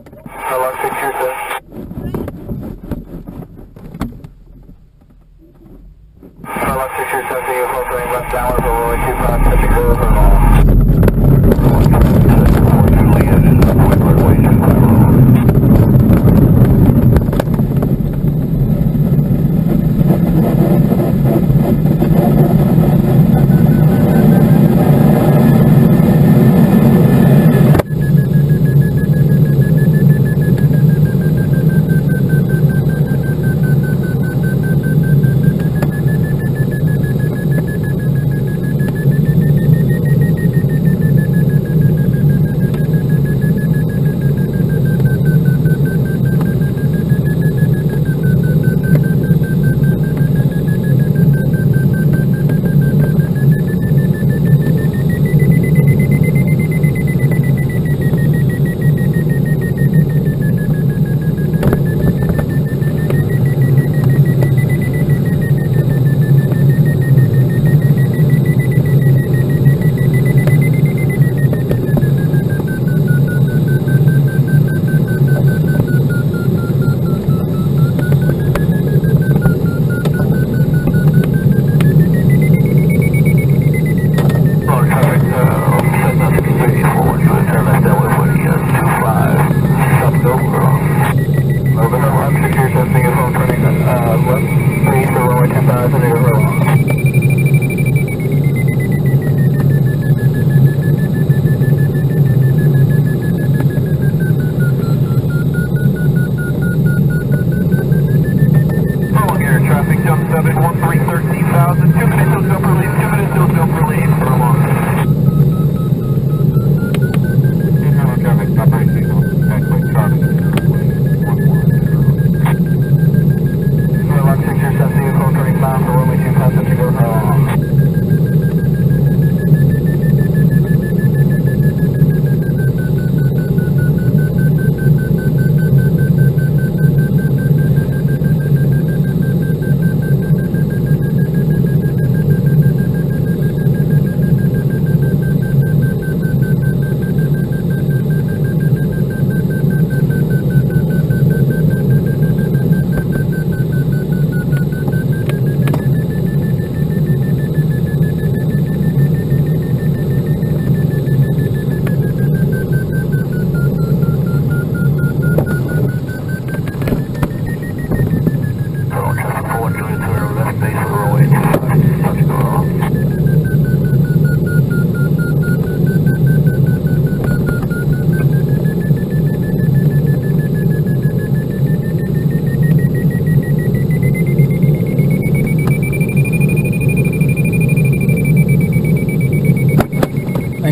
Hello, Hello, 627 vehicle, going left downward for Roy 25, touching over.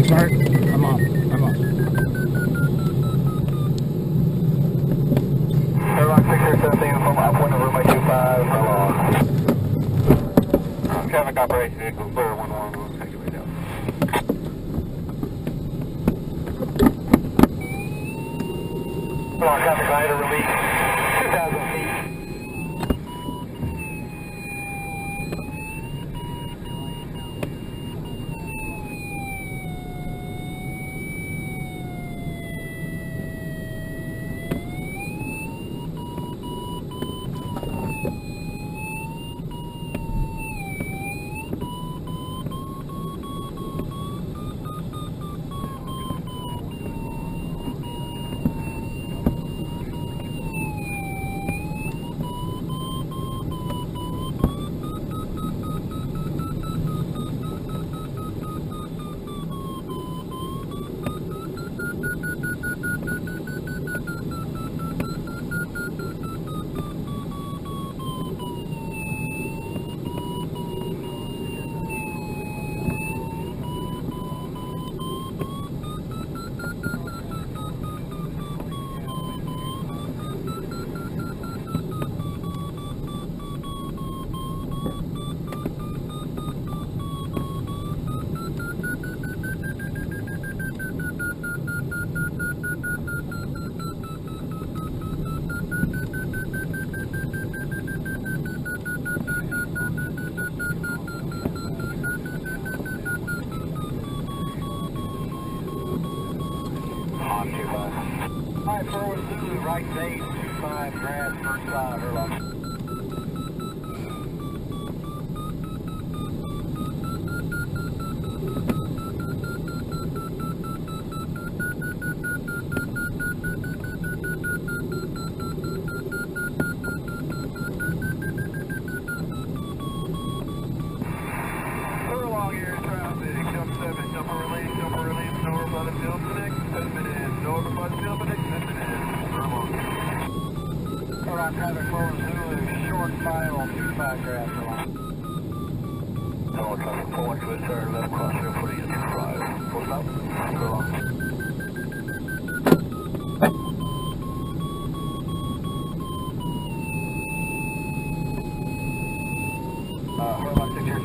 Bart.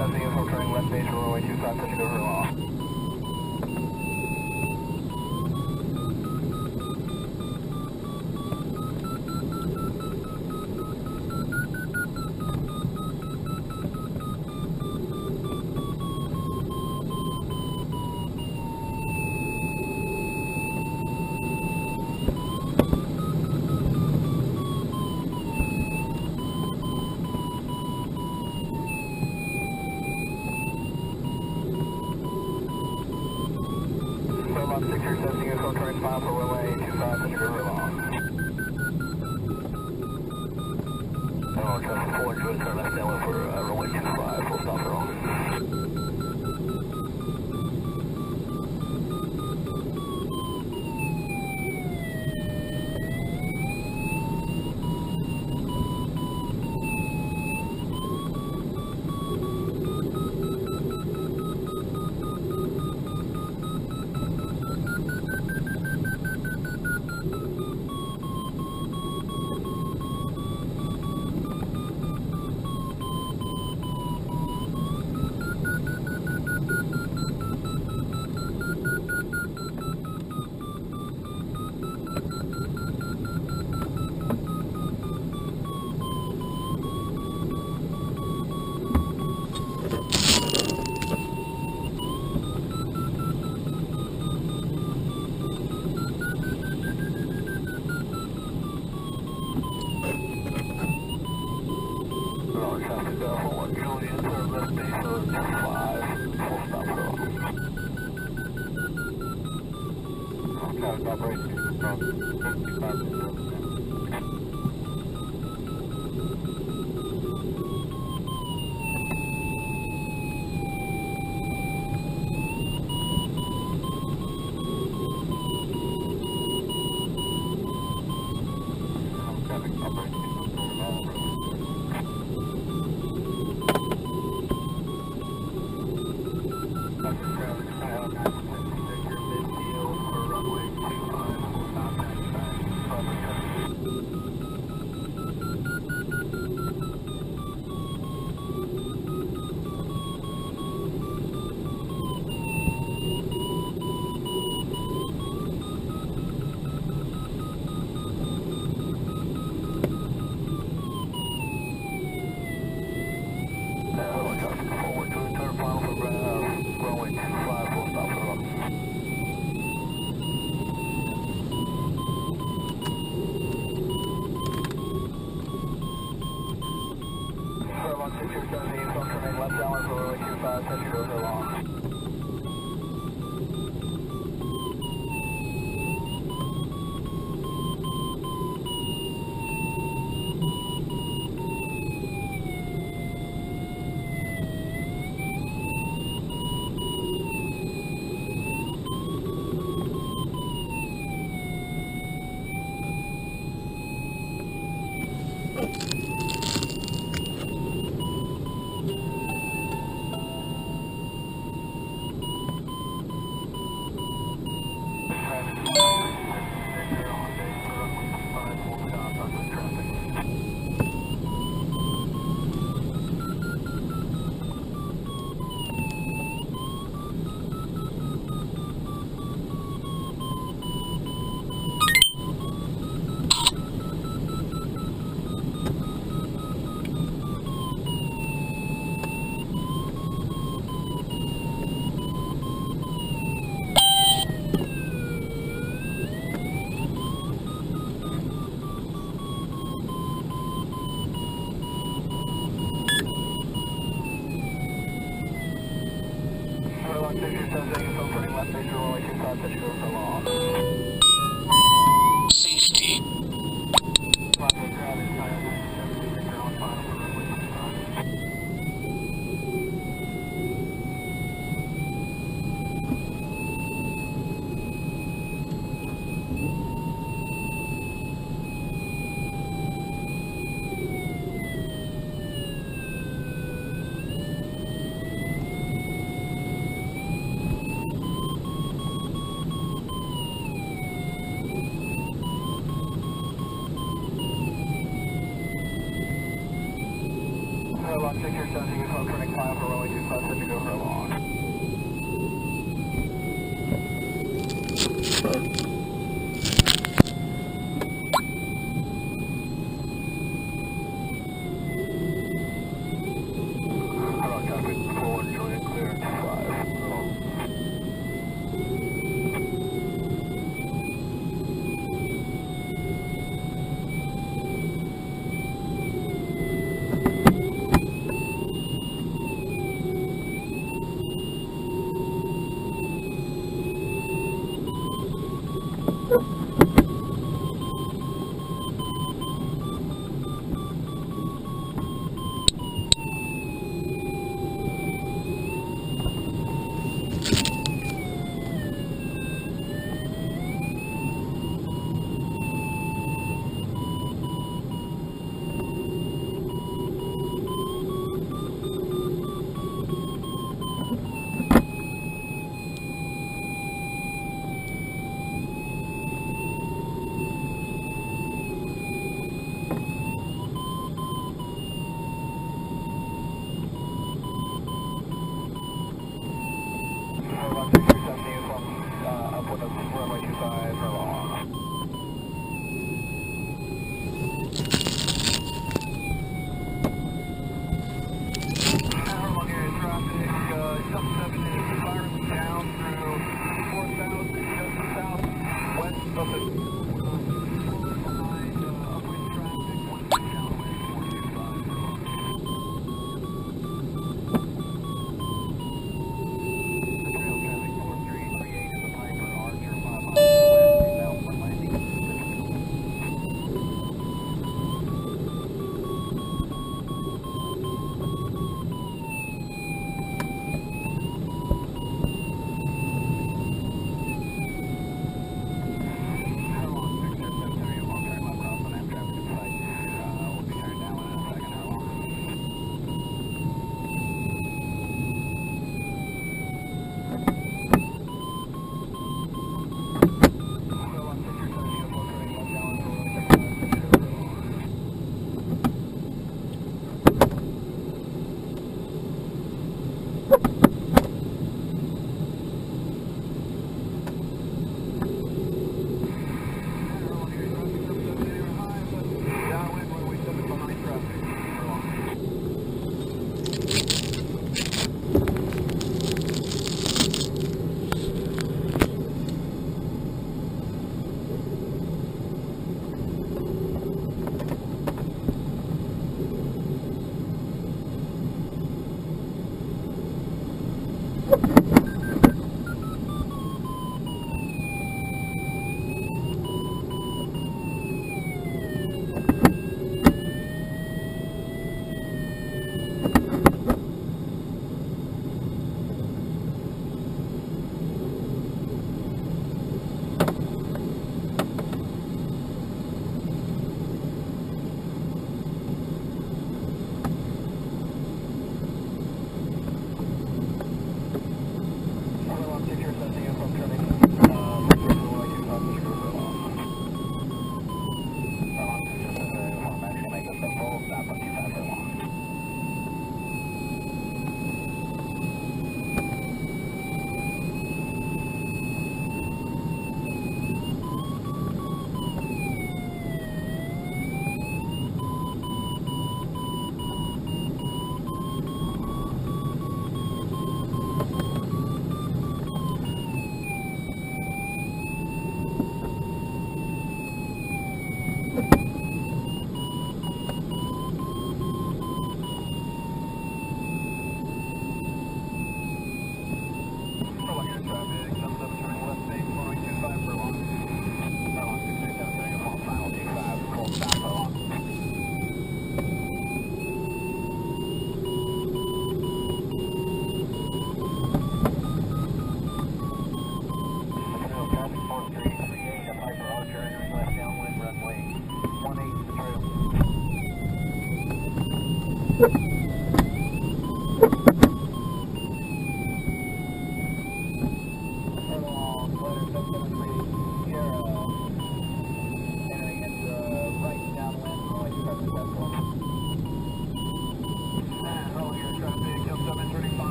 Turning left base, runway two five, touching over Herlong.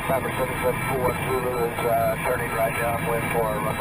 All traffic, 774 Zulu is uh, turning right downwind for runway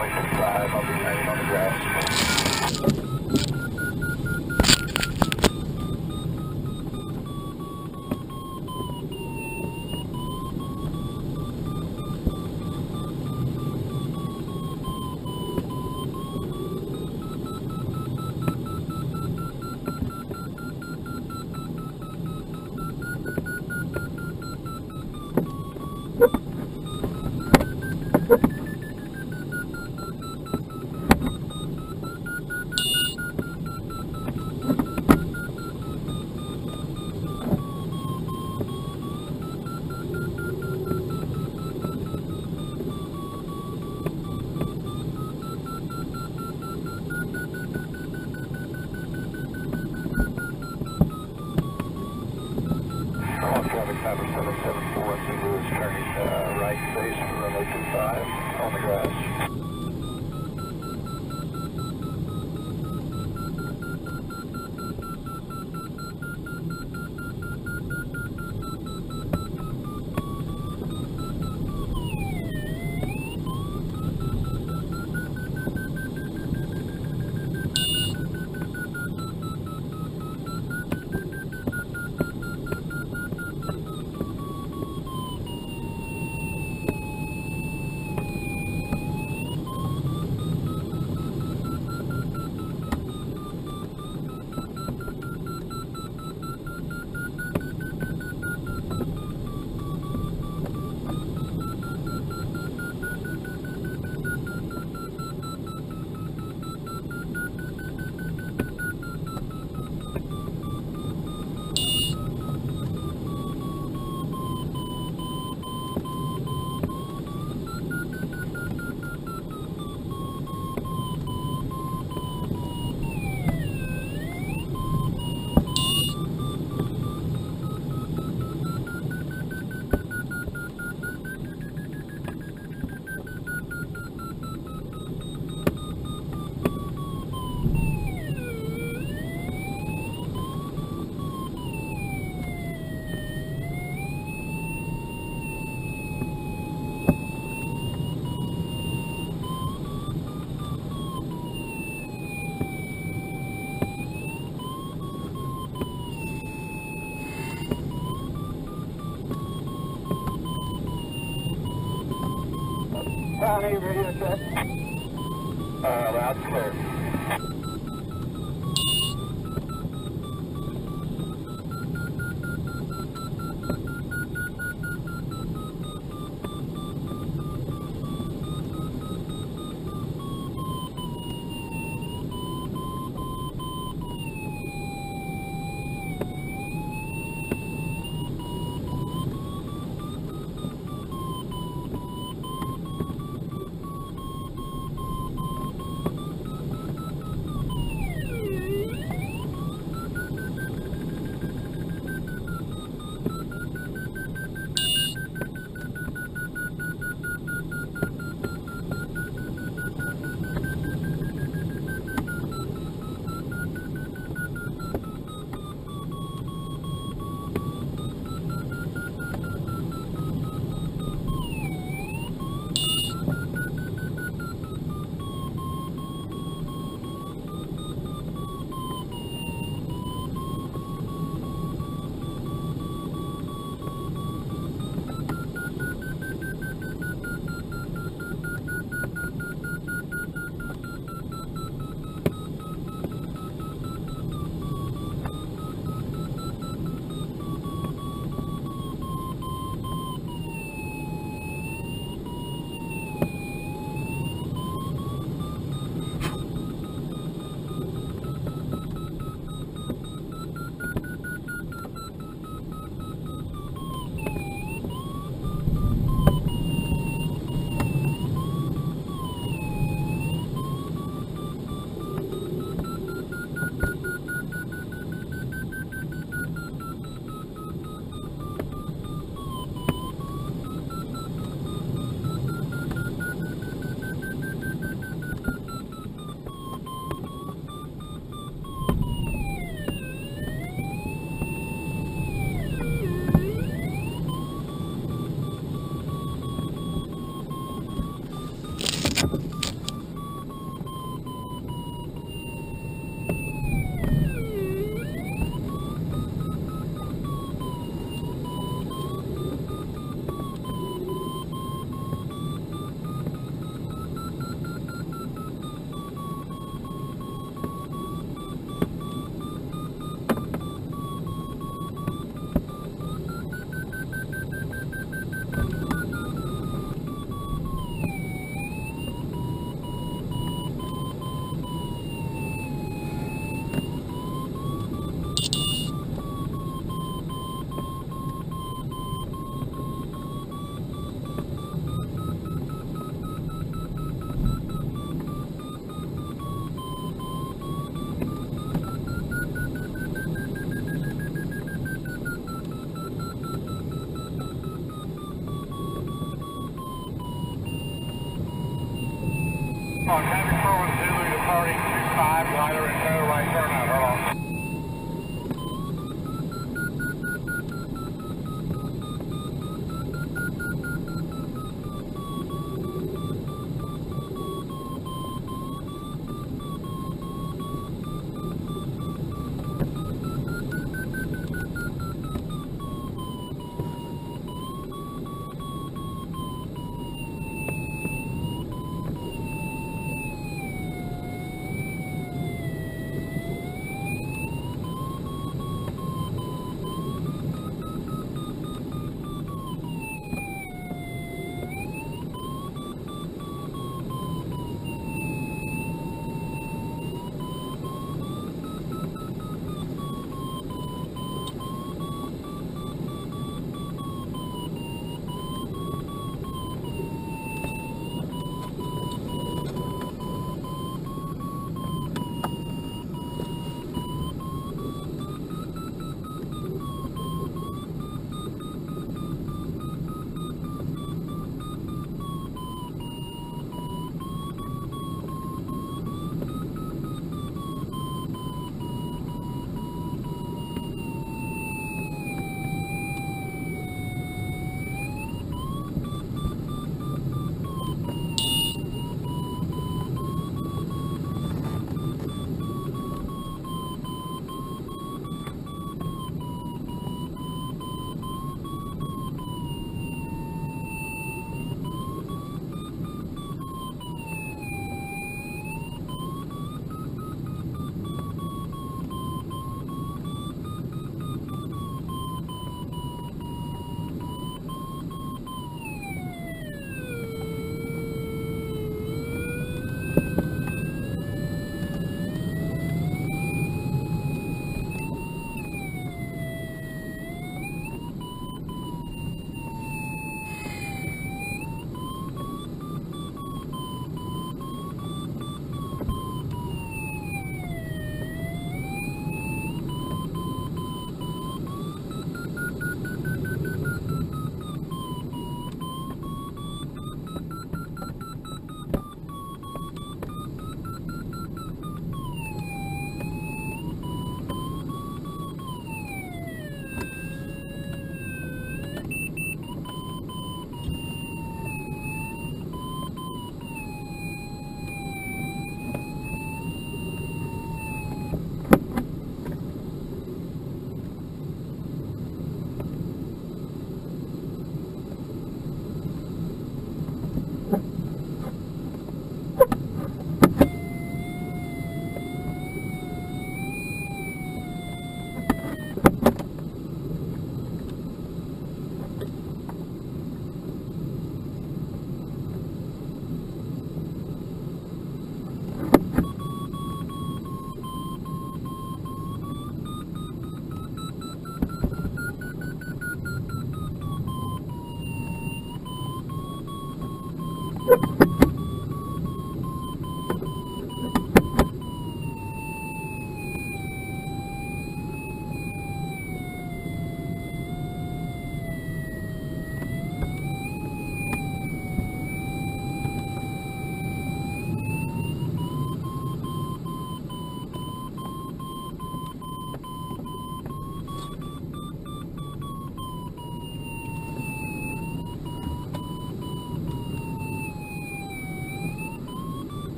County radio check.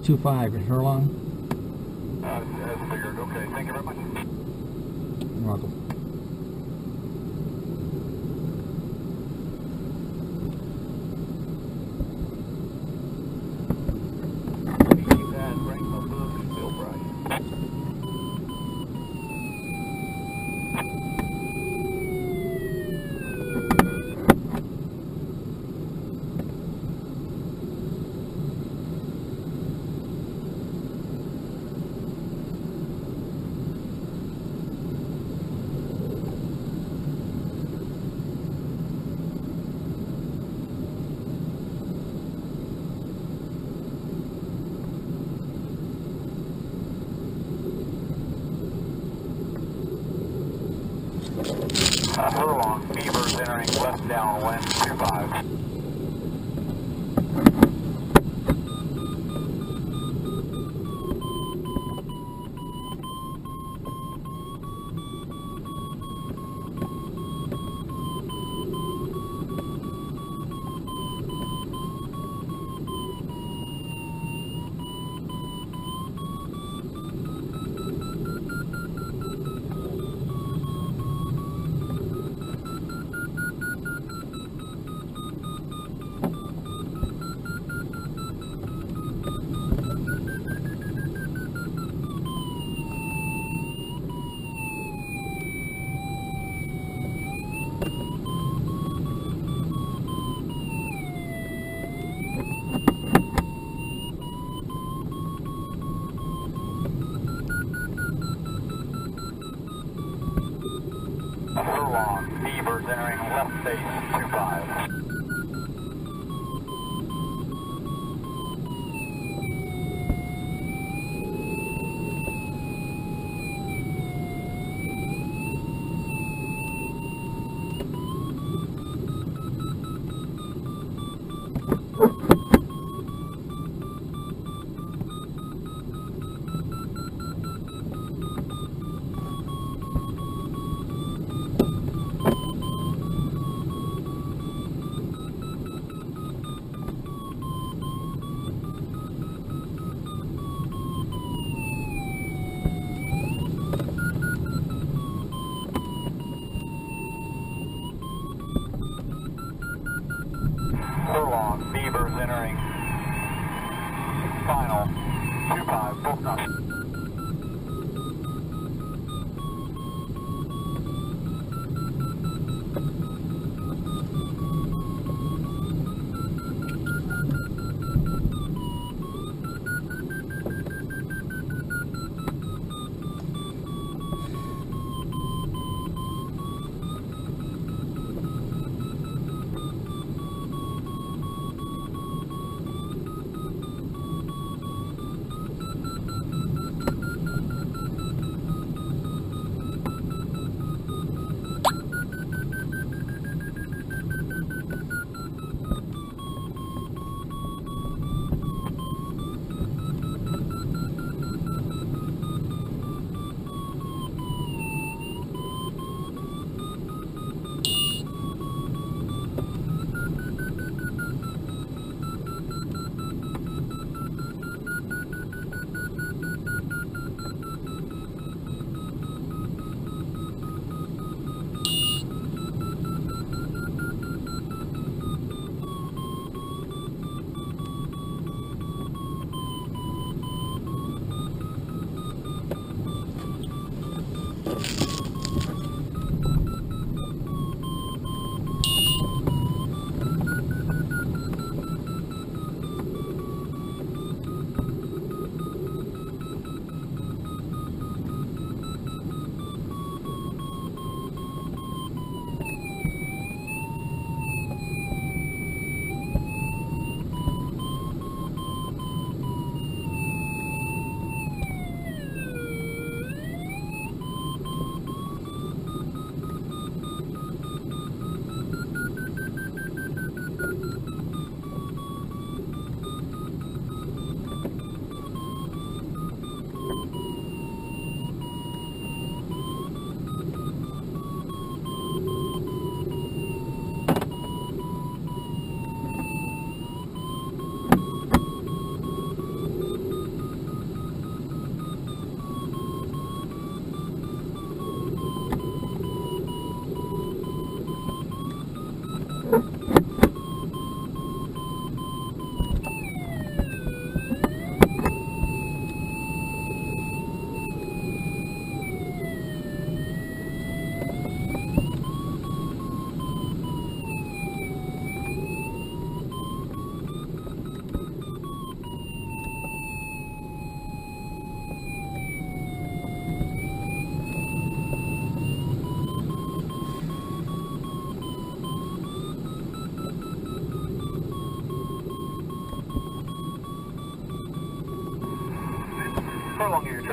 I-25 in Herlong.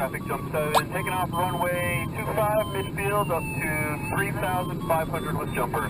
Traffic jump. 7, taking off runway 25 midfield up to 3,500 with jumpers,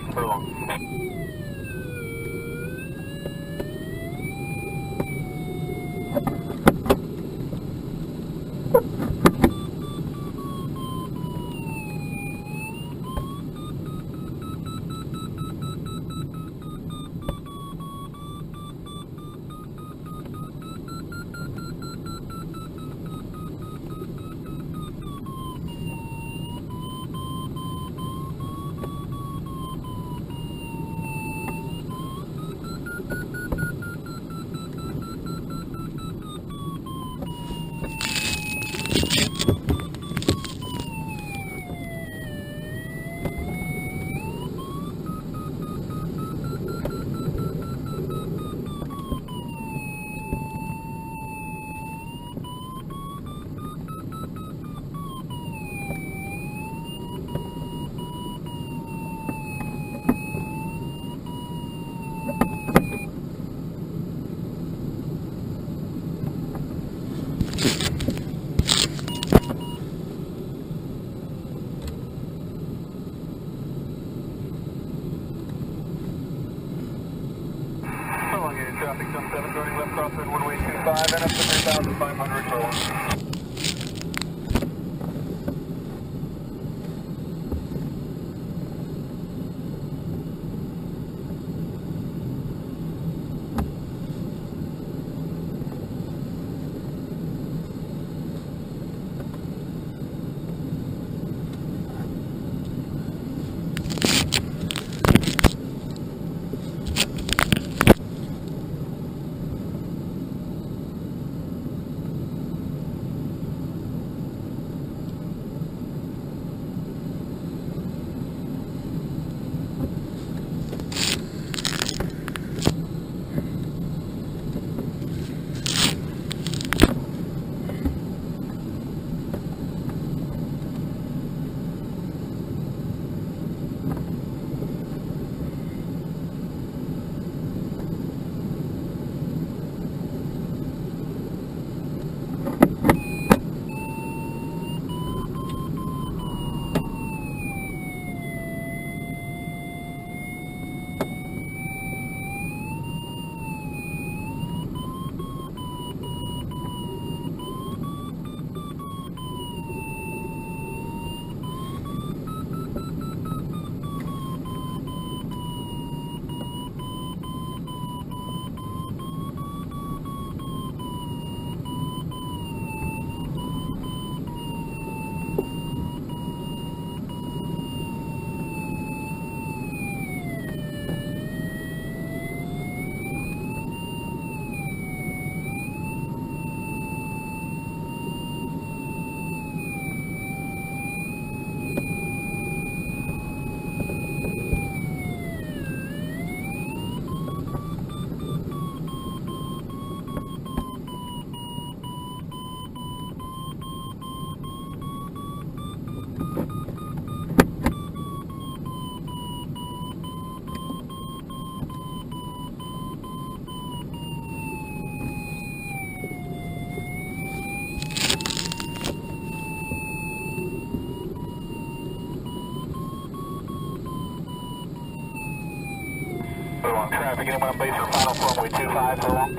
traffic, anyone on base for final runway 25, Herlong?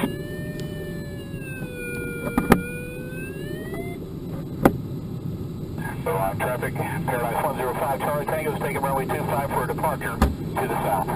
Herlong traffic, Paradise 105, Charlie Tango taking runway 25 for a departure to the south,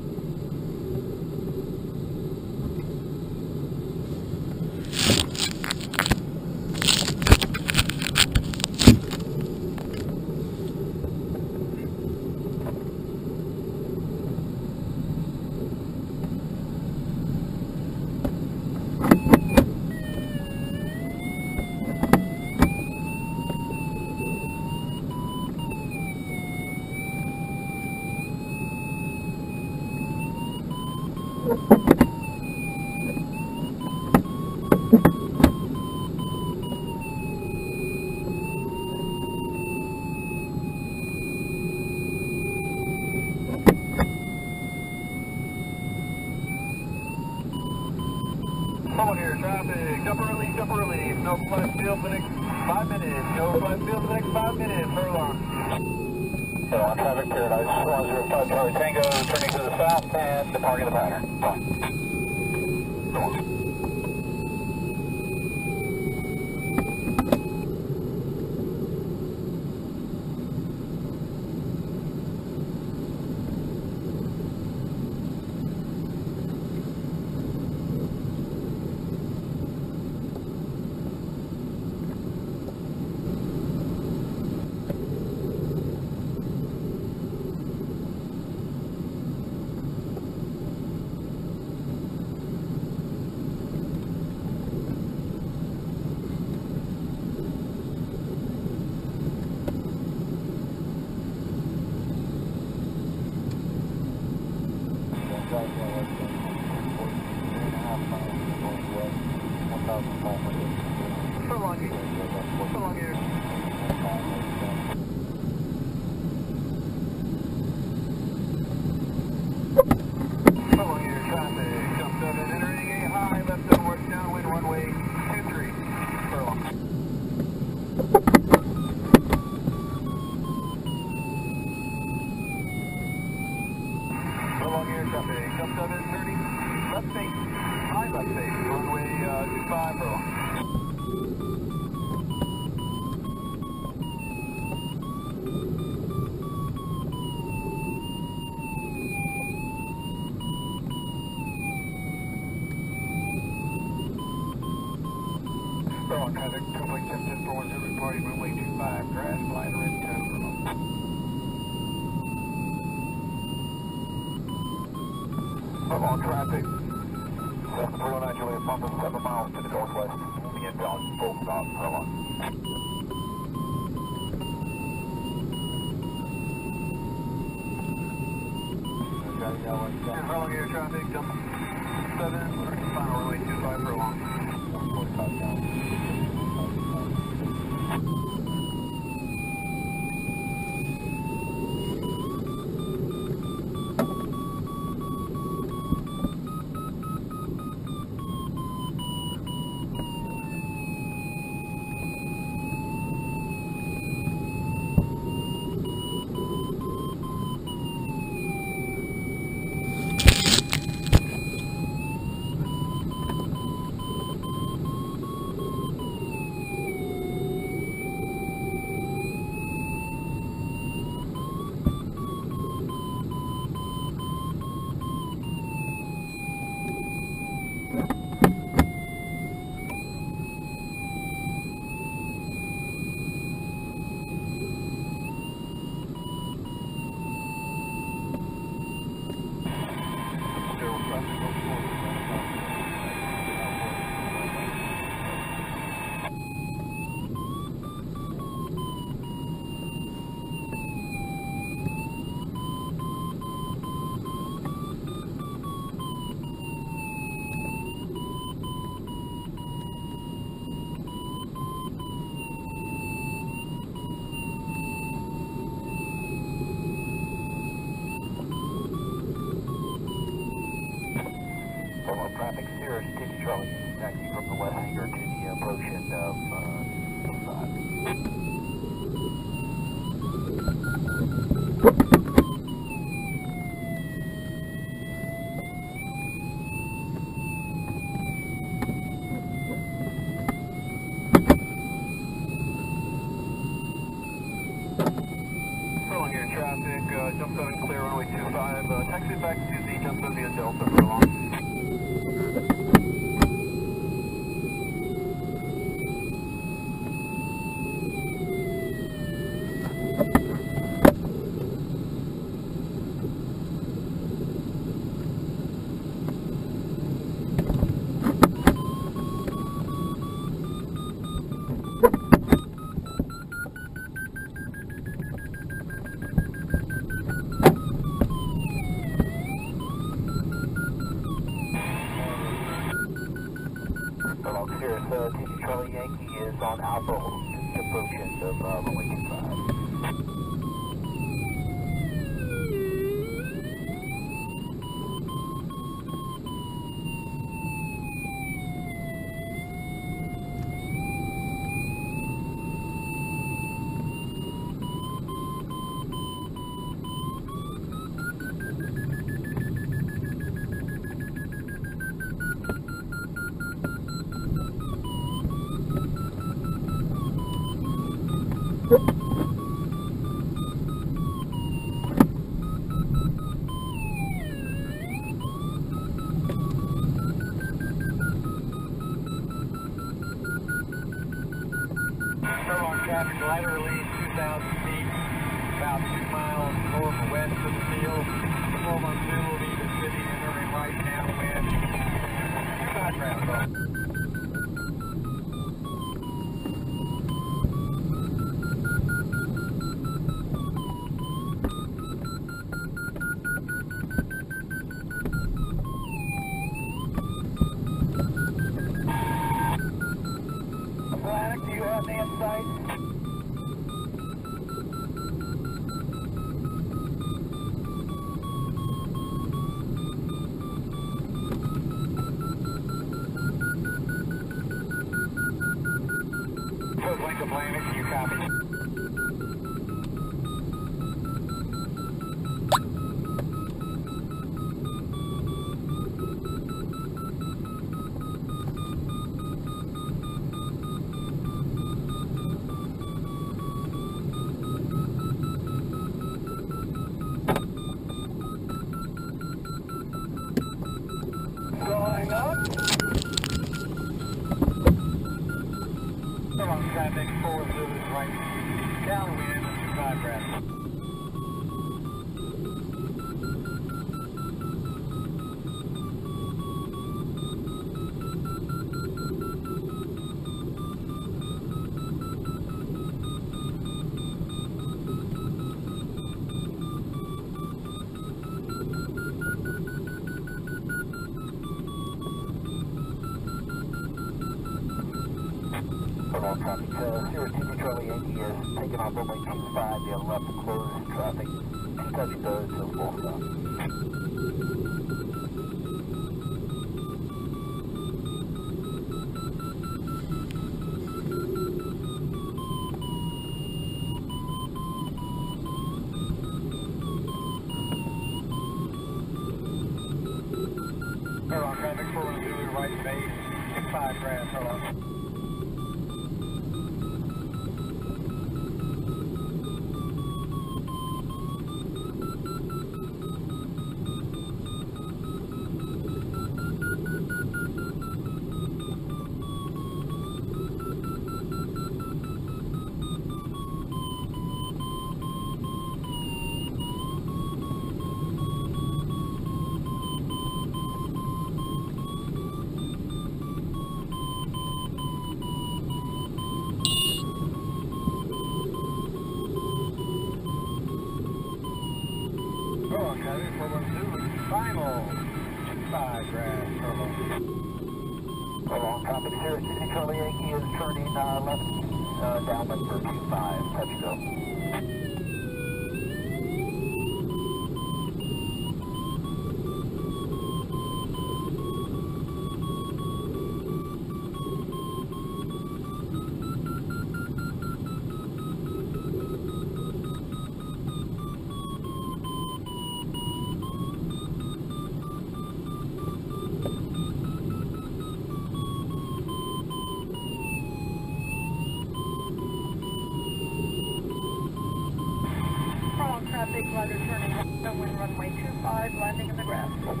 Roger, turning wind runway 25, landing in the grass. Come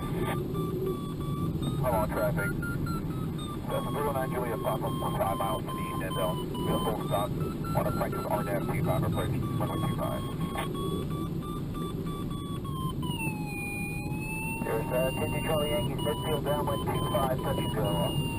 on, traffic. That's a Delta 209 Julia Papa, 5 miles to the east, Denzel. Uh, full stop. Want to practice our RDAP, please on approach runway 25. There's uh, Yankee Charlie Yankee, midfield downwind 25, touch and go.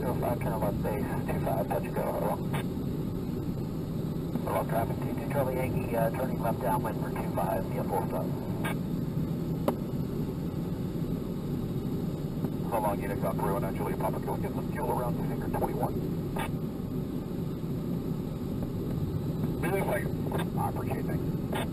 505, turn left base, 25, touch and go, hello. Hello, traffic, T2 Charlie Yankee, uh, turning left downwind for 25, via full stop. How long unit got Peru and Julia Papa, go get some fuel around finger 21. Really like, I appreciate things.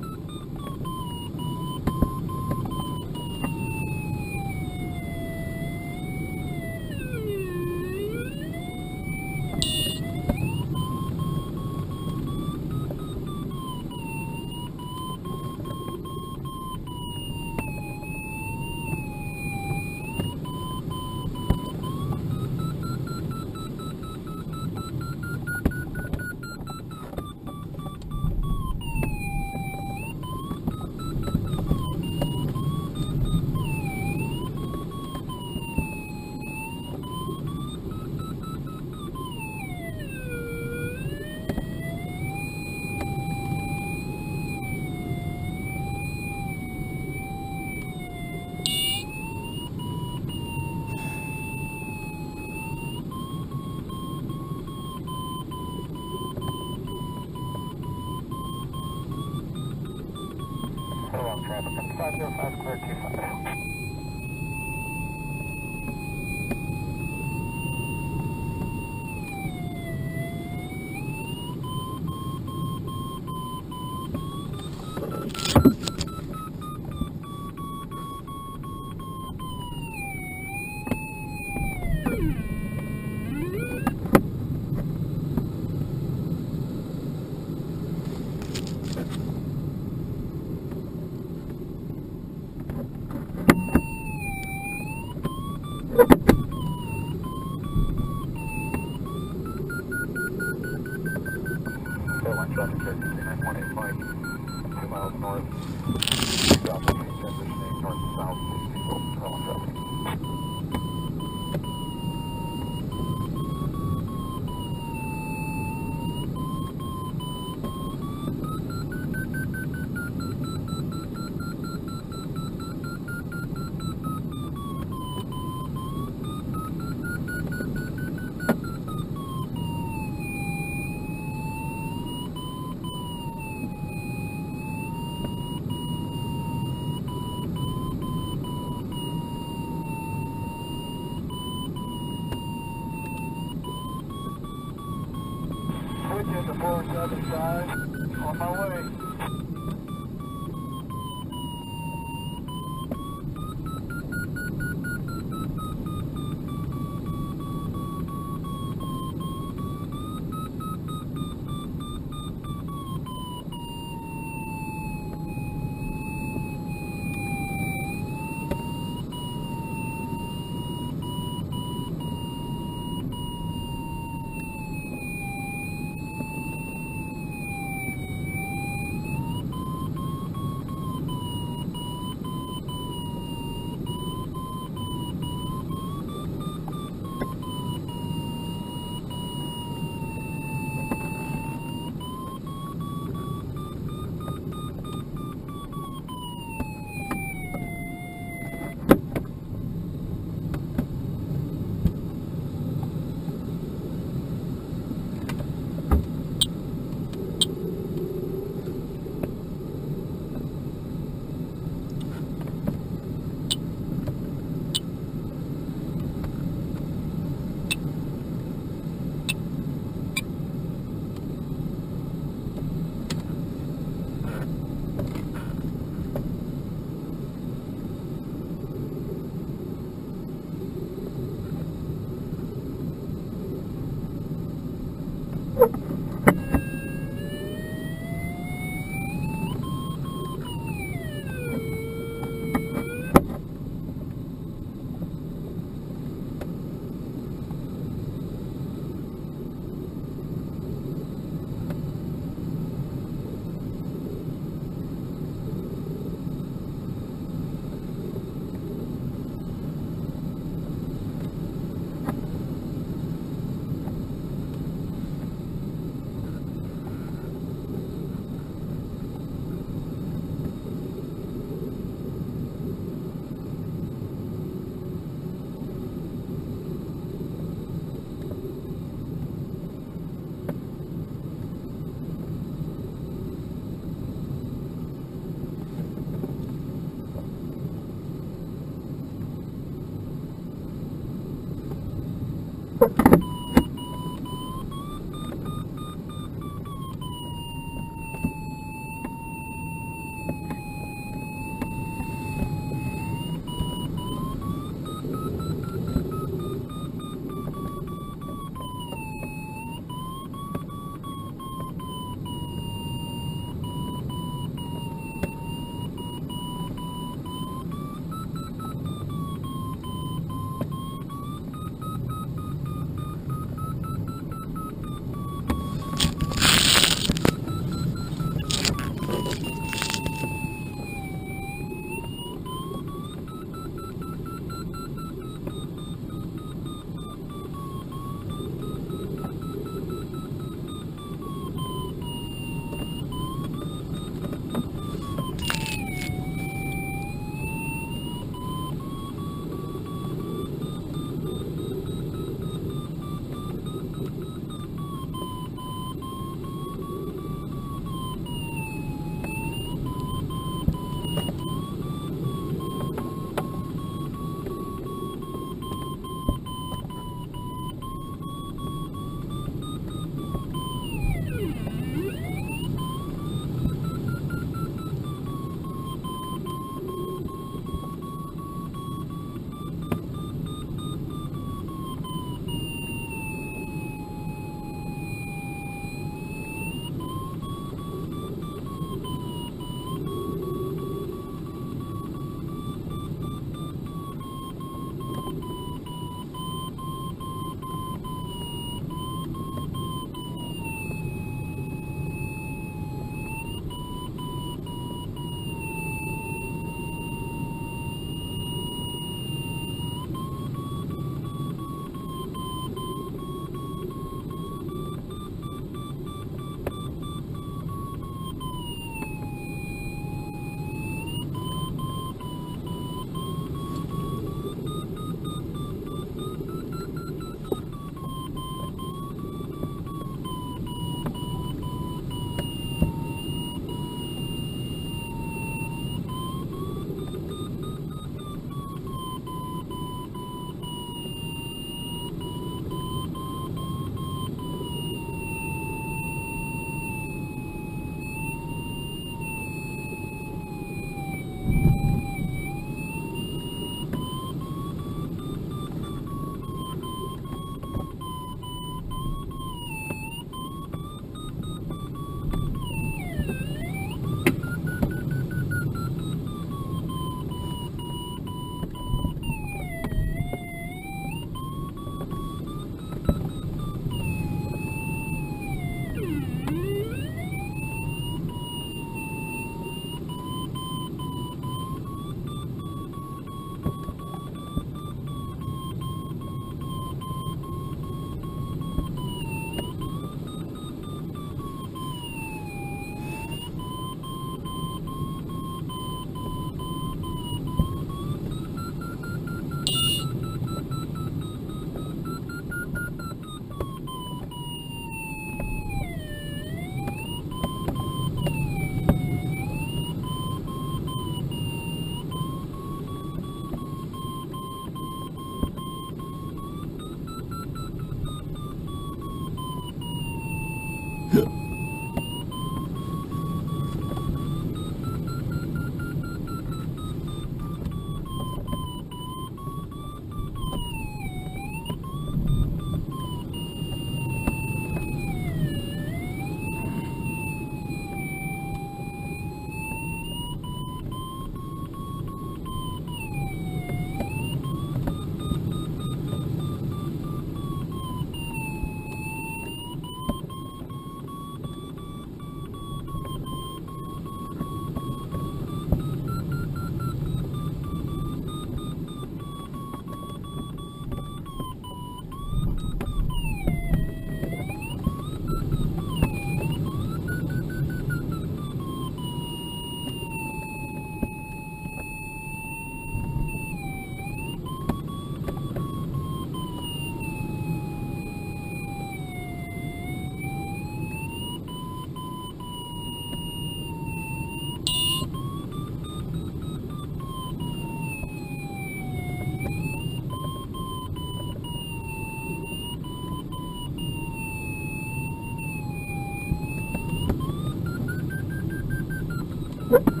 Huh?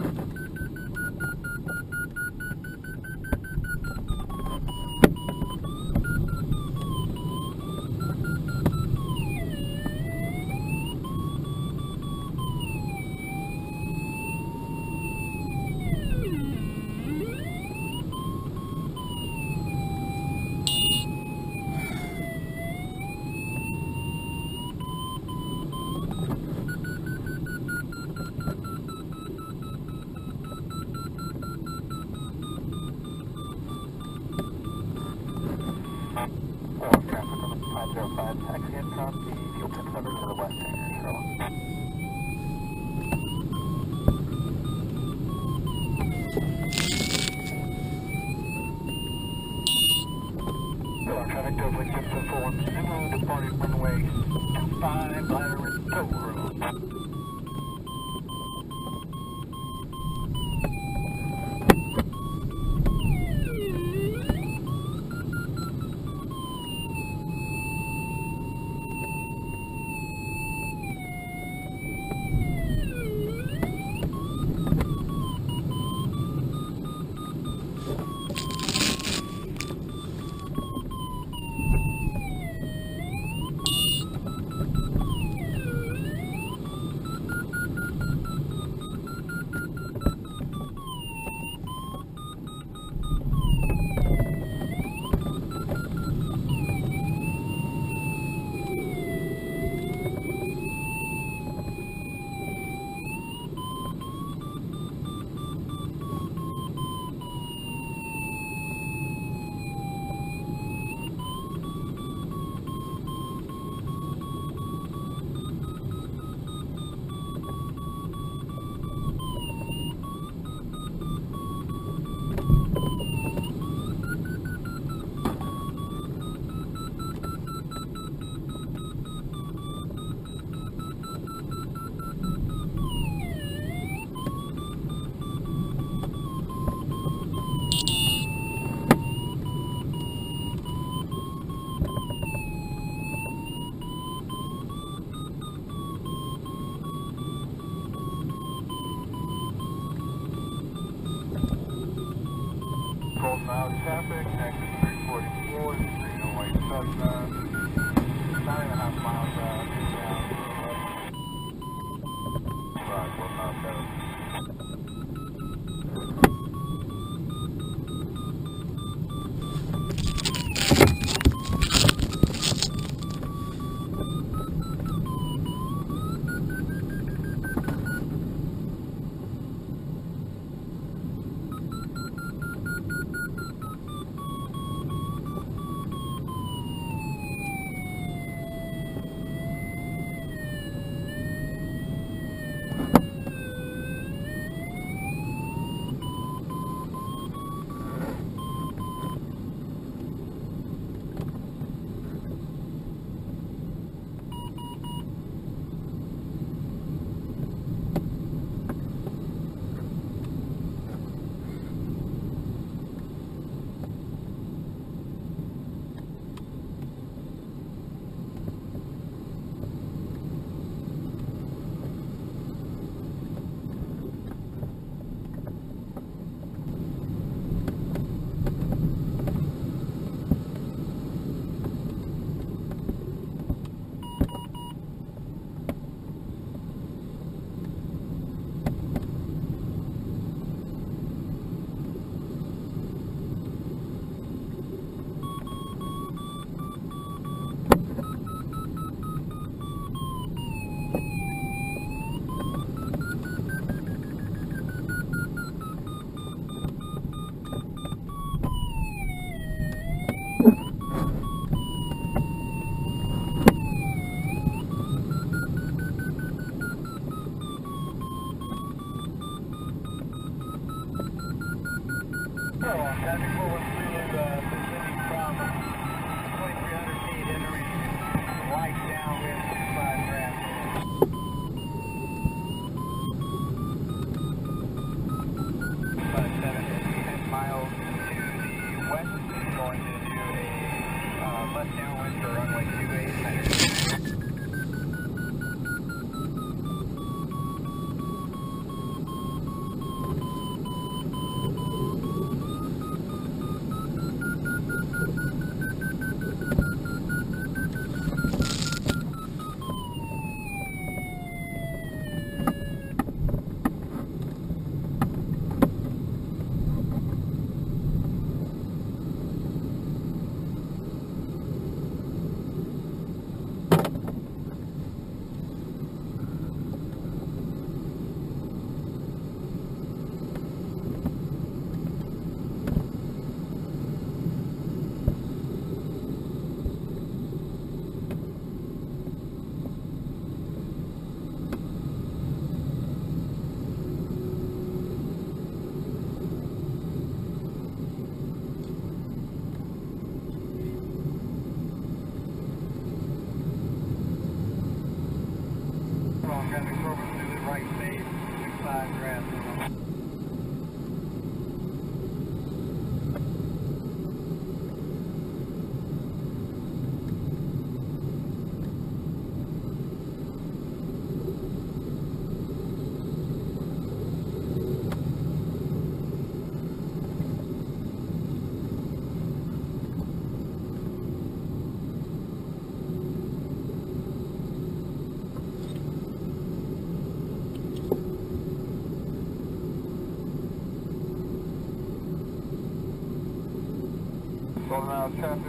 Twelve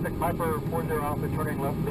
traffic, Piper 40 Alpha, turning left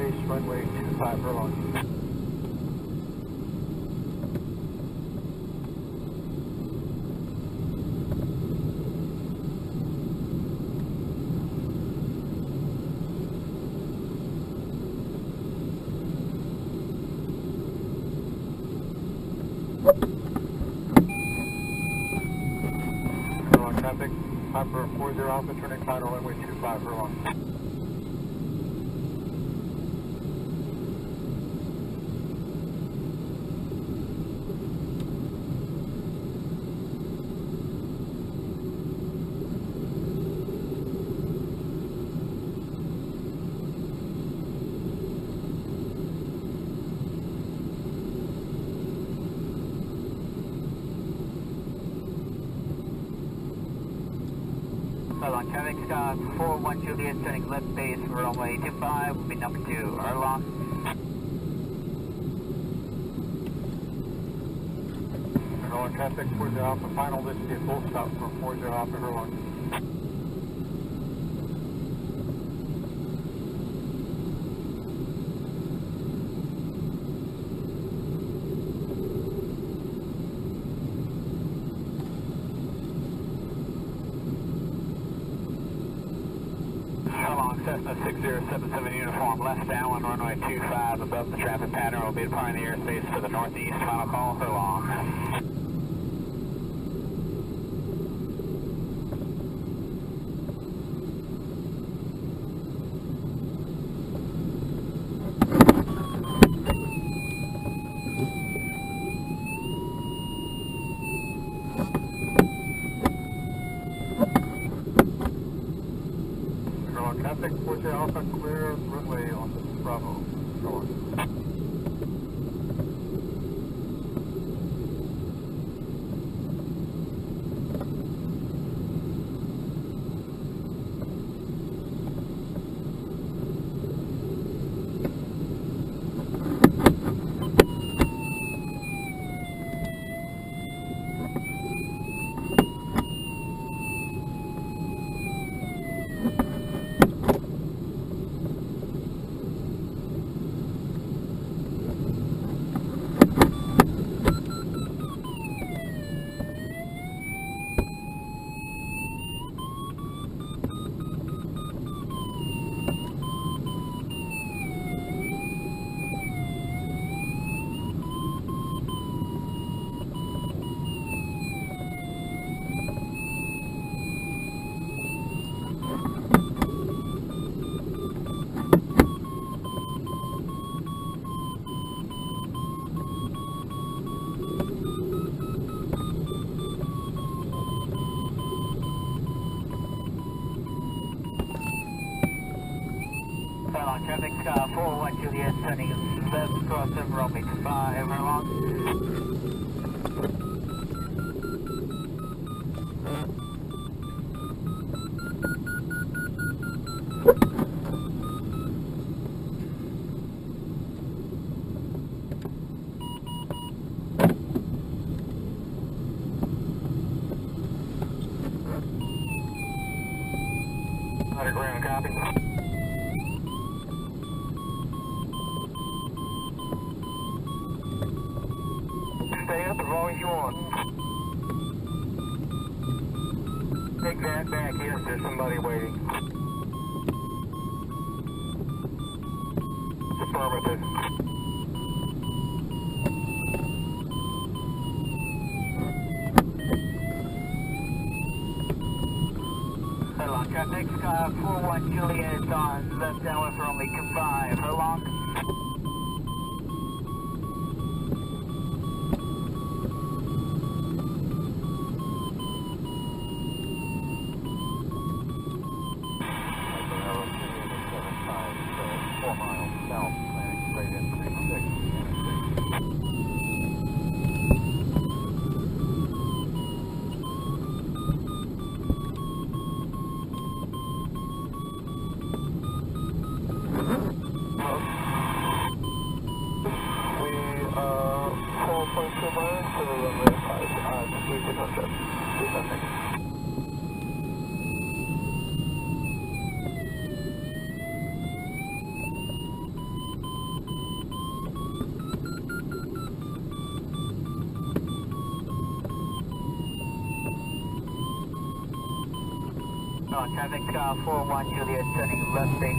Babylon traffic, uh, 41 Juliet, turning left base, for runway 25, will be number 2, Herlong. Herlong traffic, 40 Alpha, final, this is a full stop from 40 Alpha, Herlong. down on runway 25 above the traffic pattern will be departing the airspace to the northeast. Final call Herlong. Utah 41 Juliet, turning left 8.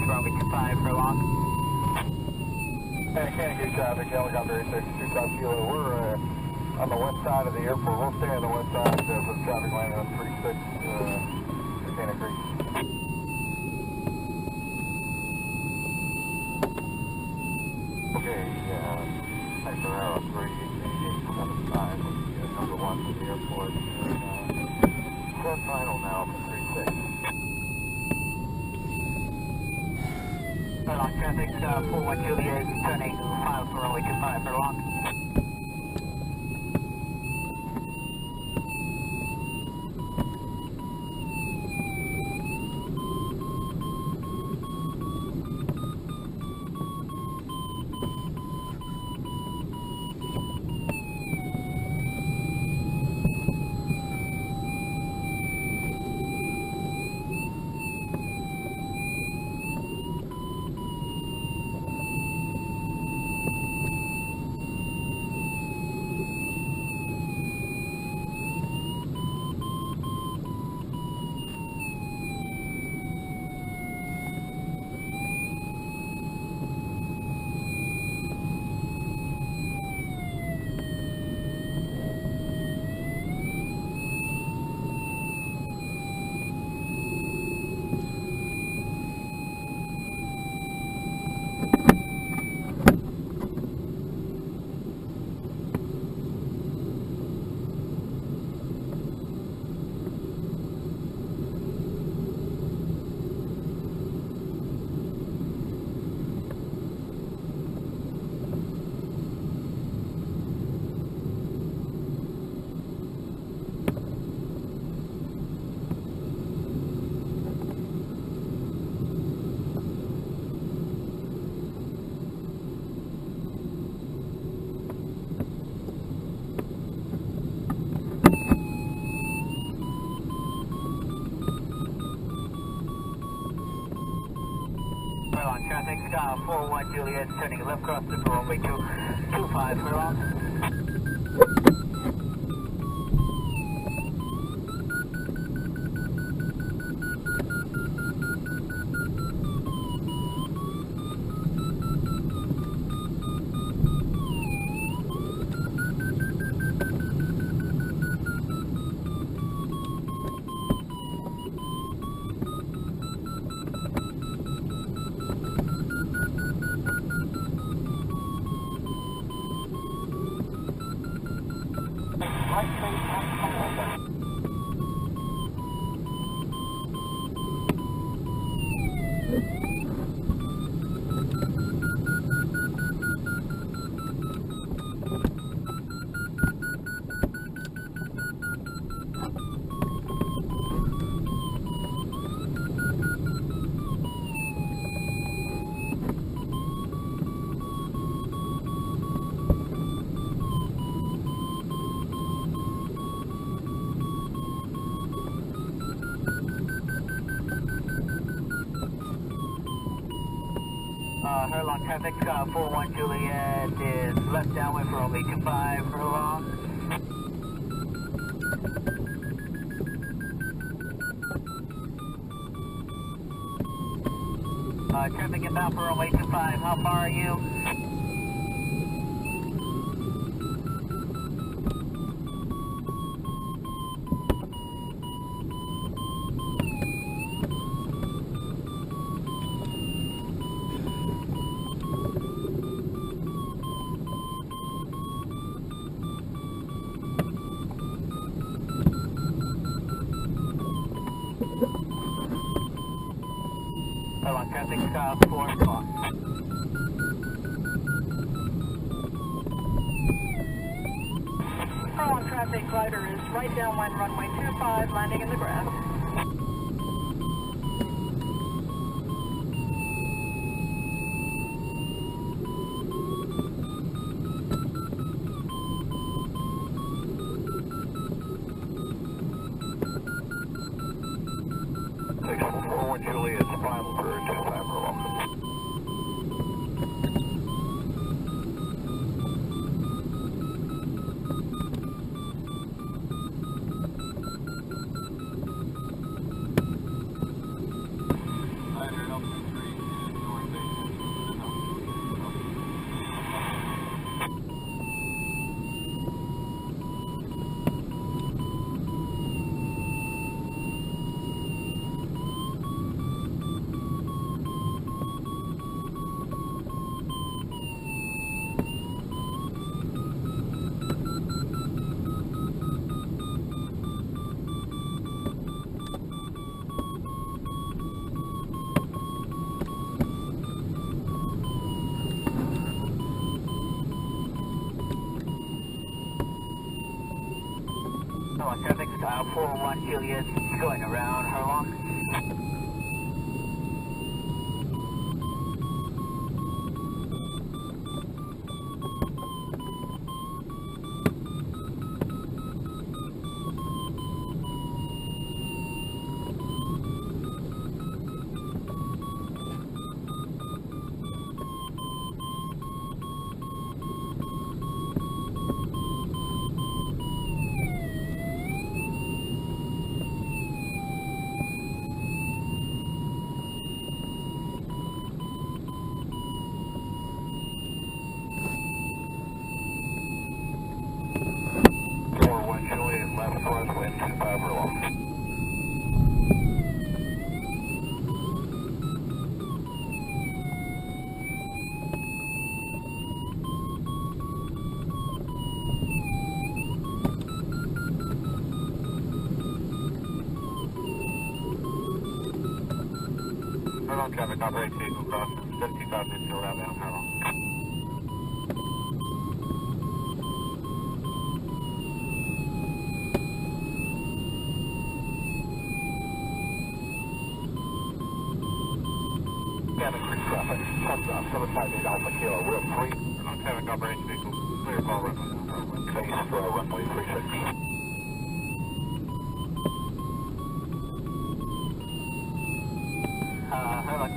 41 turning left crossing for runway 2, 25 Herlong.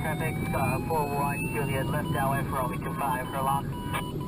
traffic, uh, 41 Juliet, left downwind for only 25 Herlong.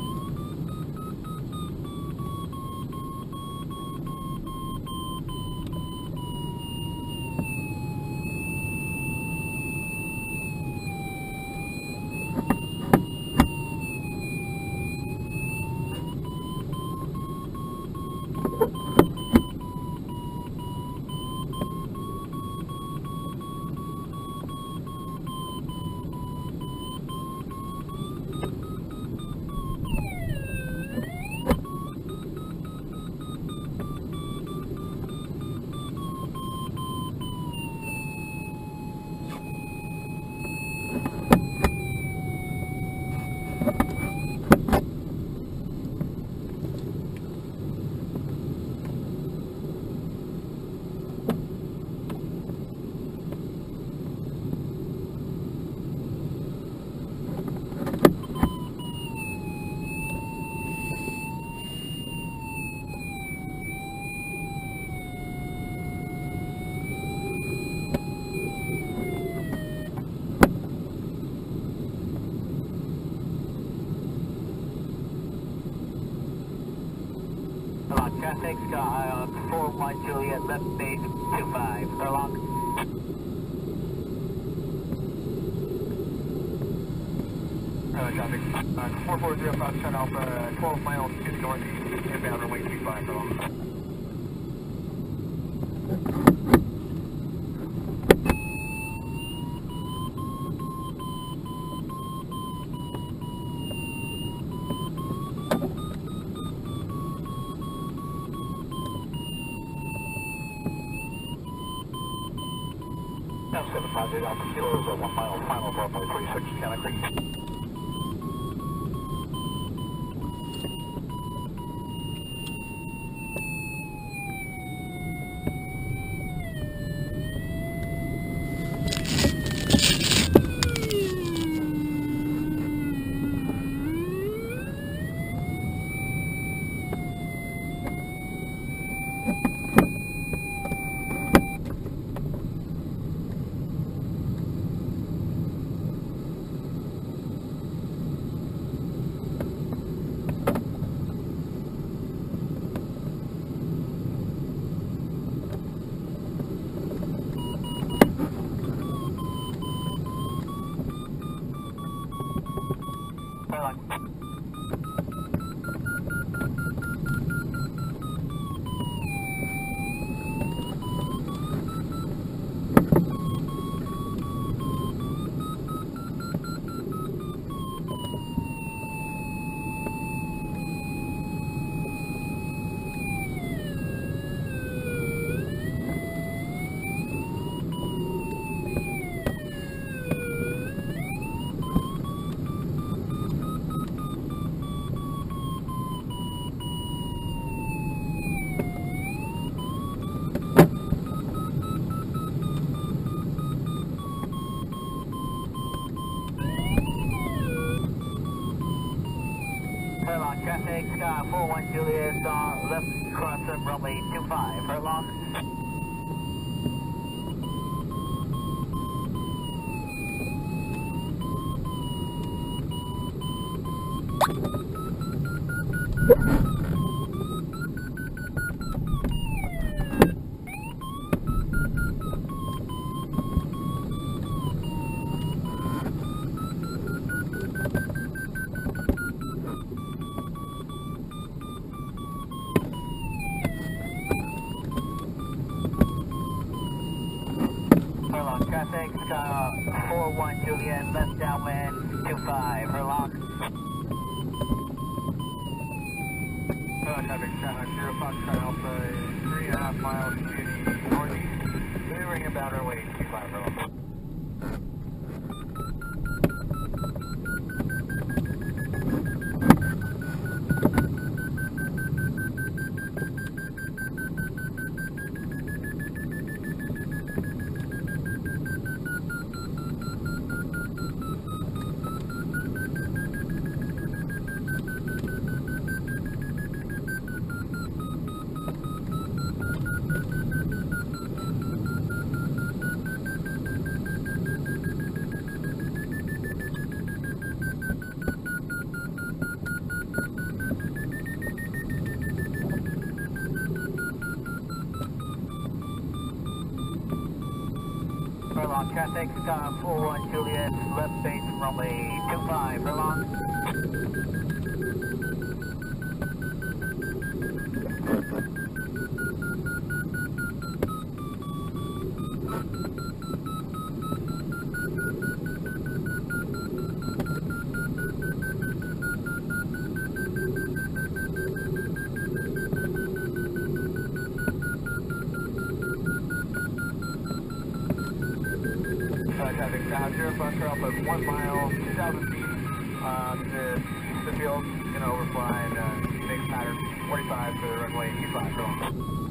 one mile, 2,000 feet um, to the field, going to overfly and uh, make pattern 45 for the runway 25 for long.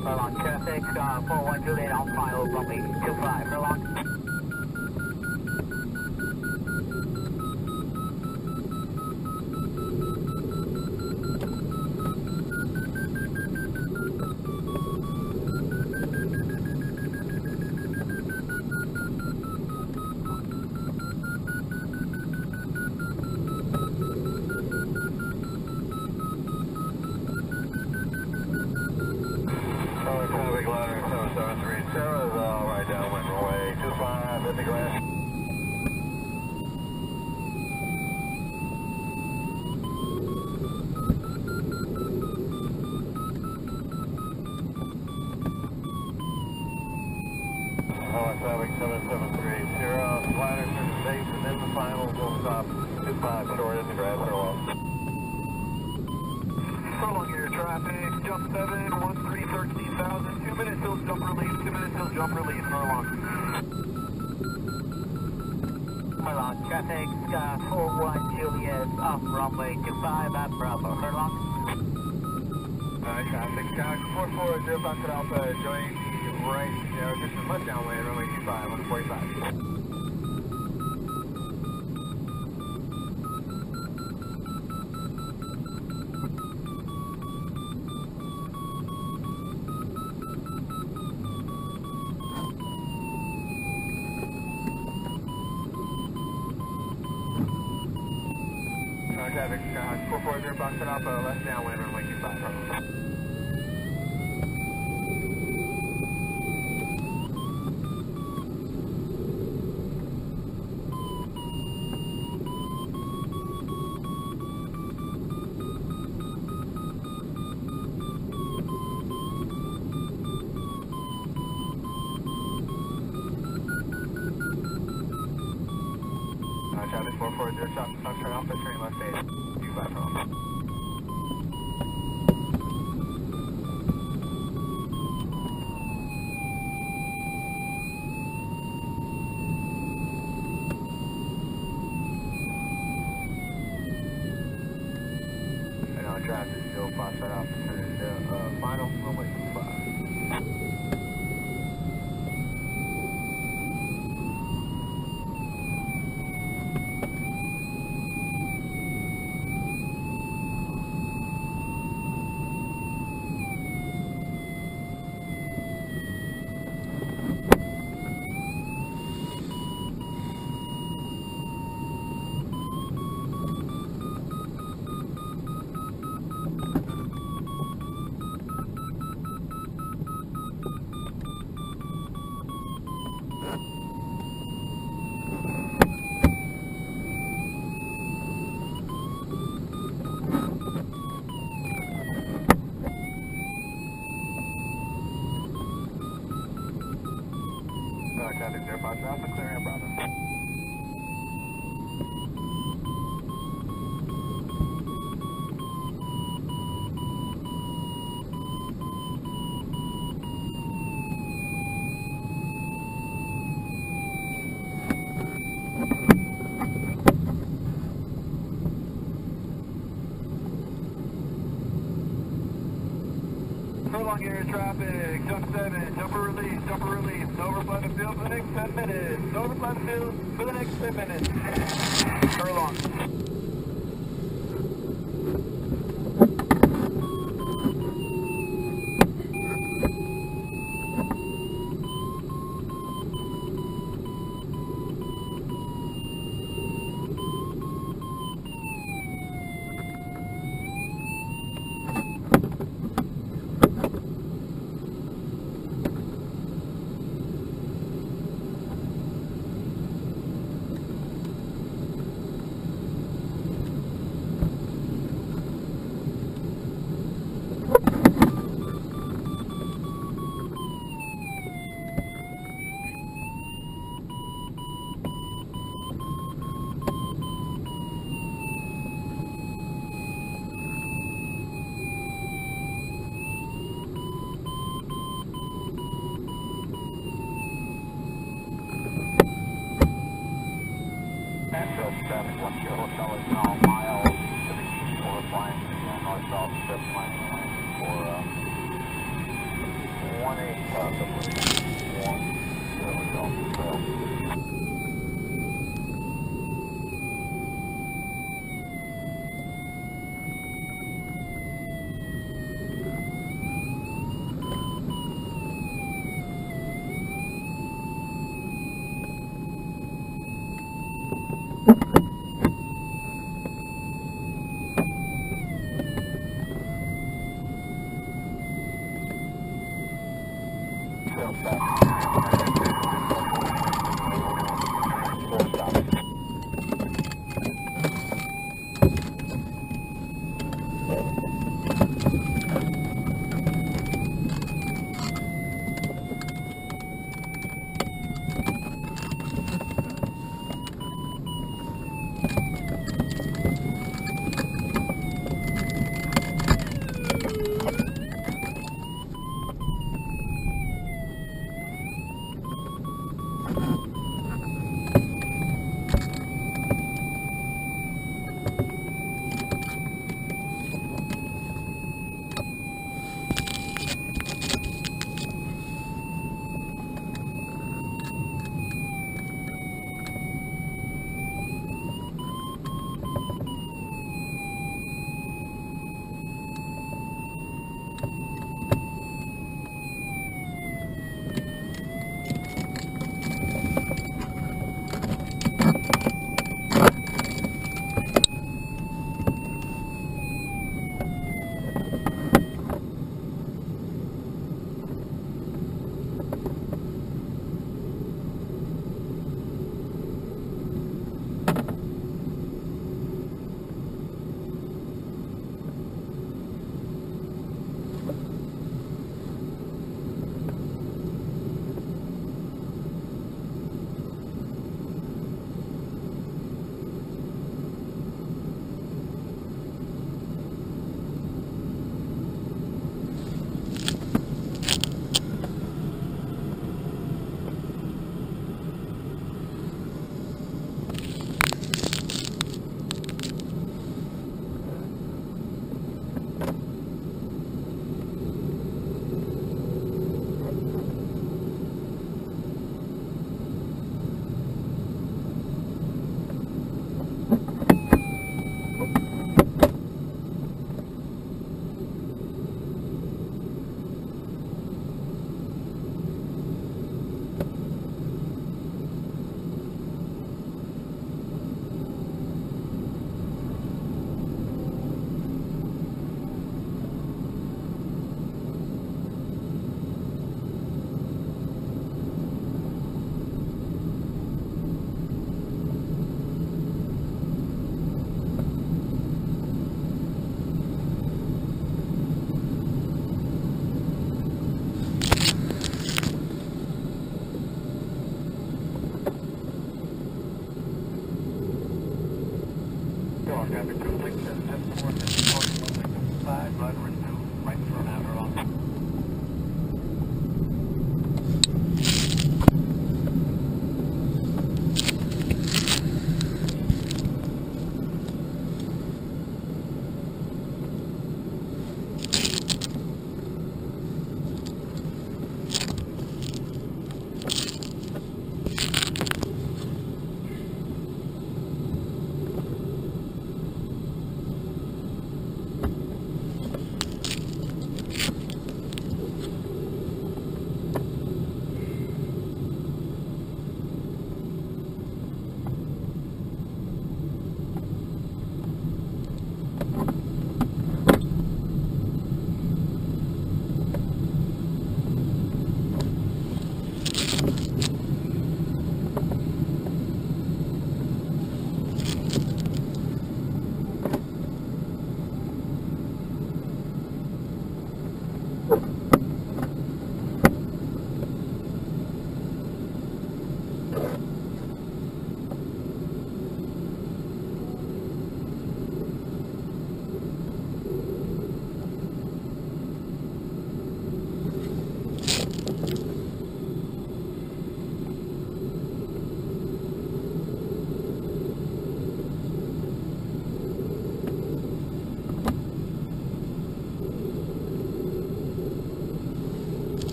Herlong, traffic, uh, 41 Juliet, on file, runway 25 for.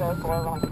041.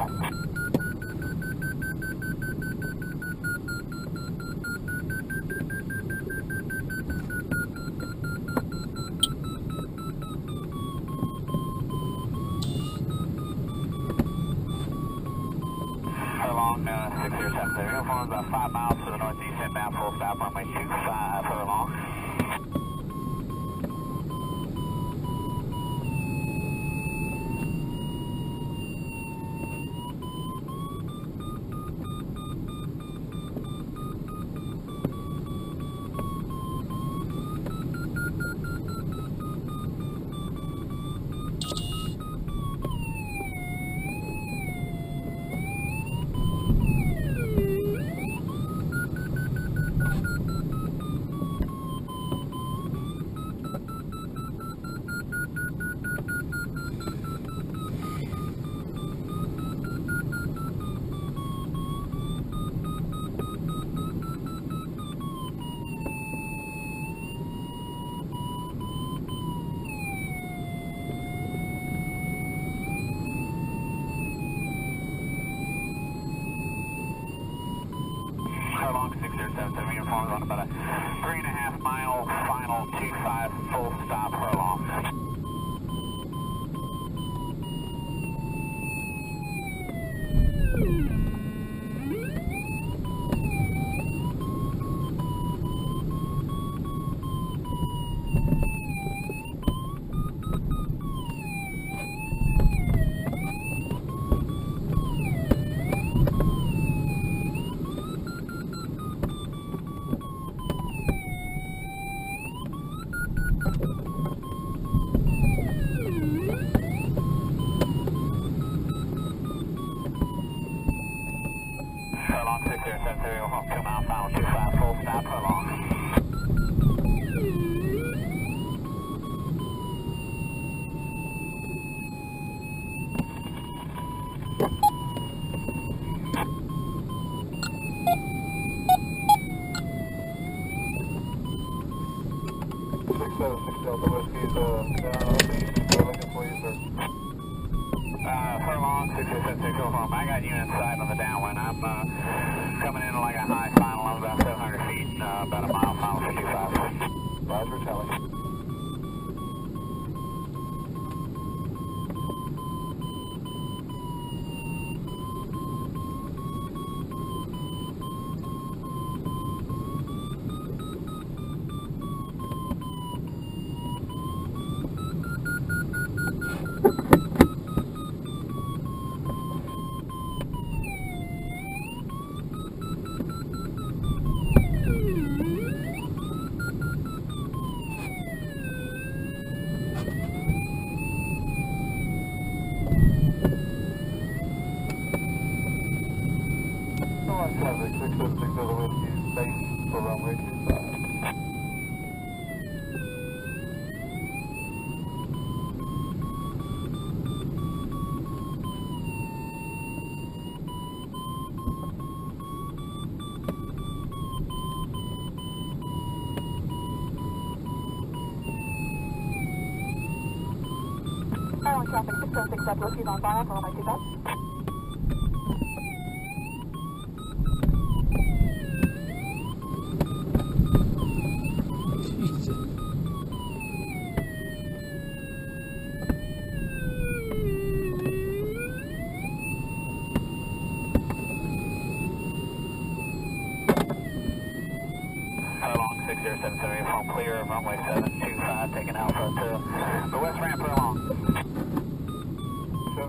073 from clear of runway 725, taking Alpha to the west ramp for long.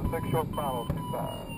6 short final, 25.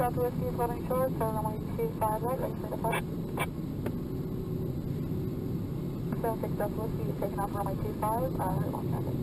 Southwest East Running Shore, 71825 right, ready for departure. 76 Southwest East, taking off runway 25, uh, one second.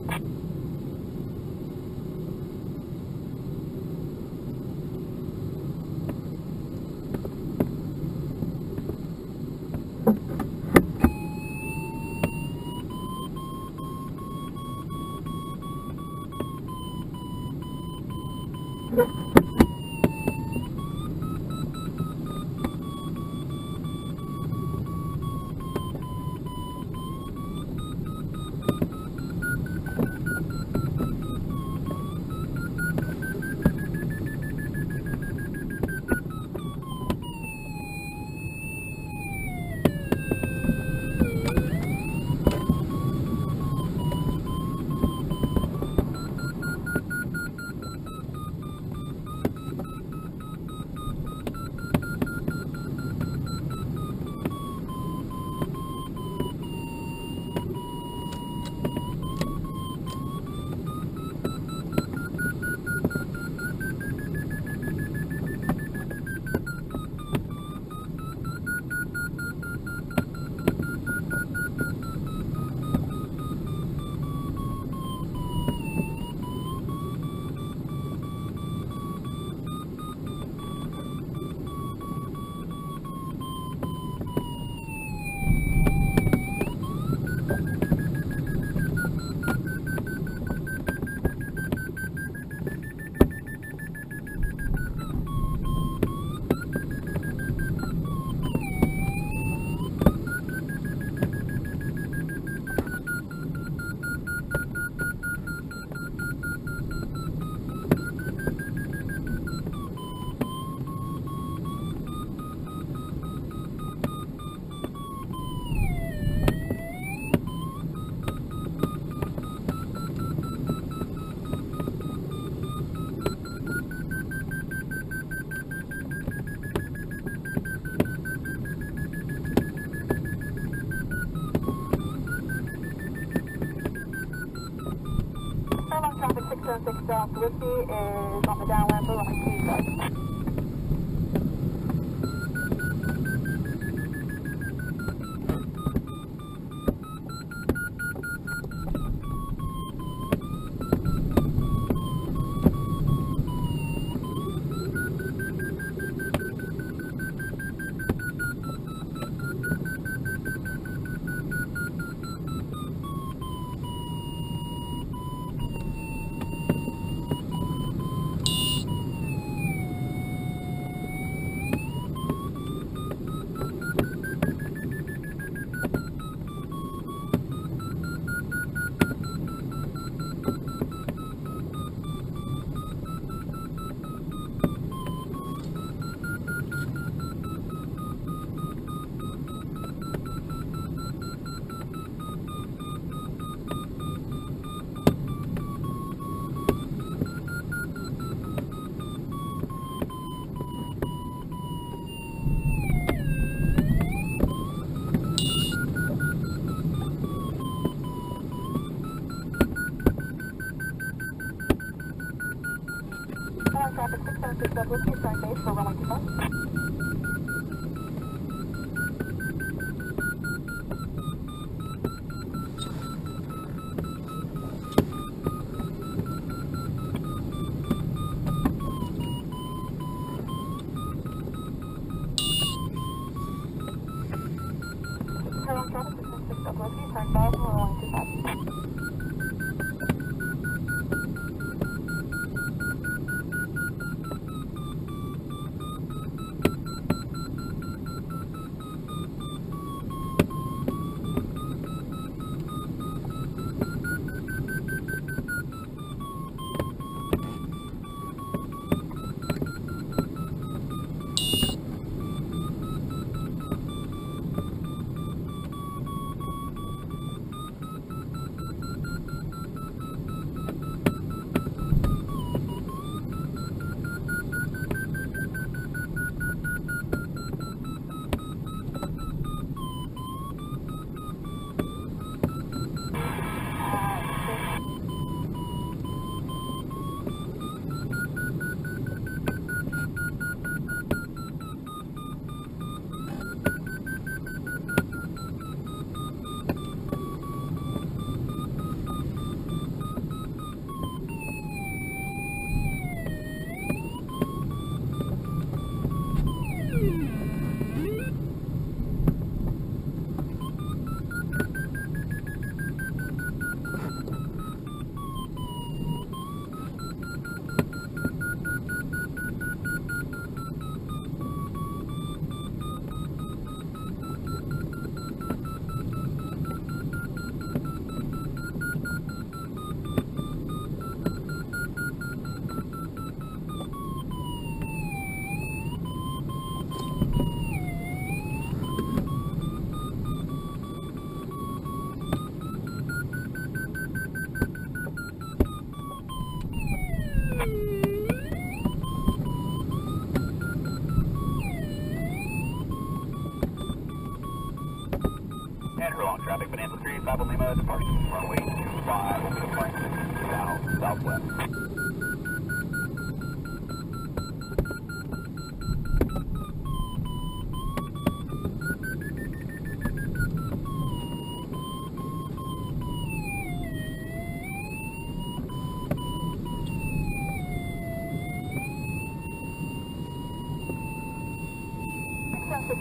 Whiskey is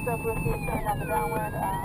Six seven six South Whiskey, starting on the downwind, uh,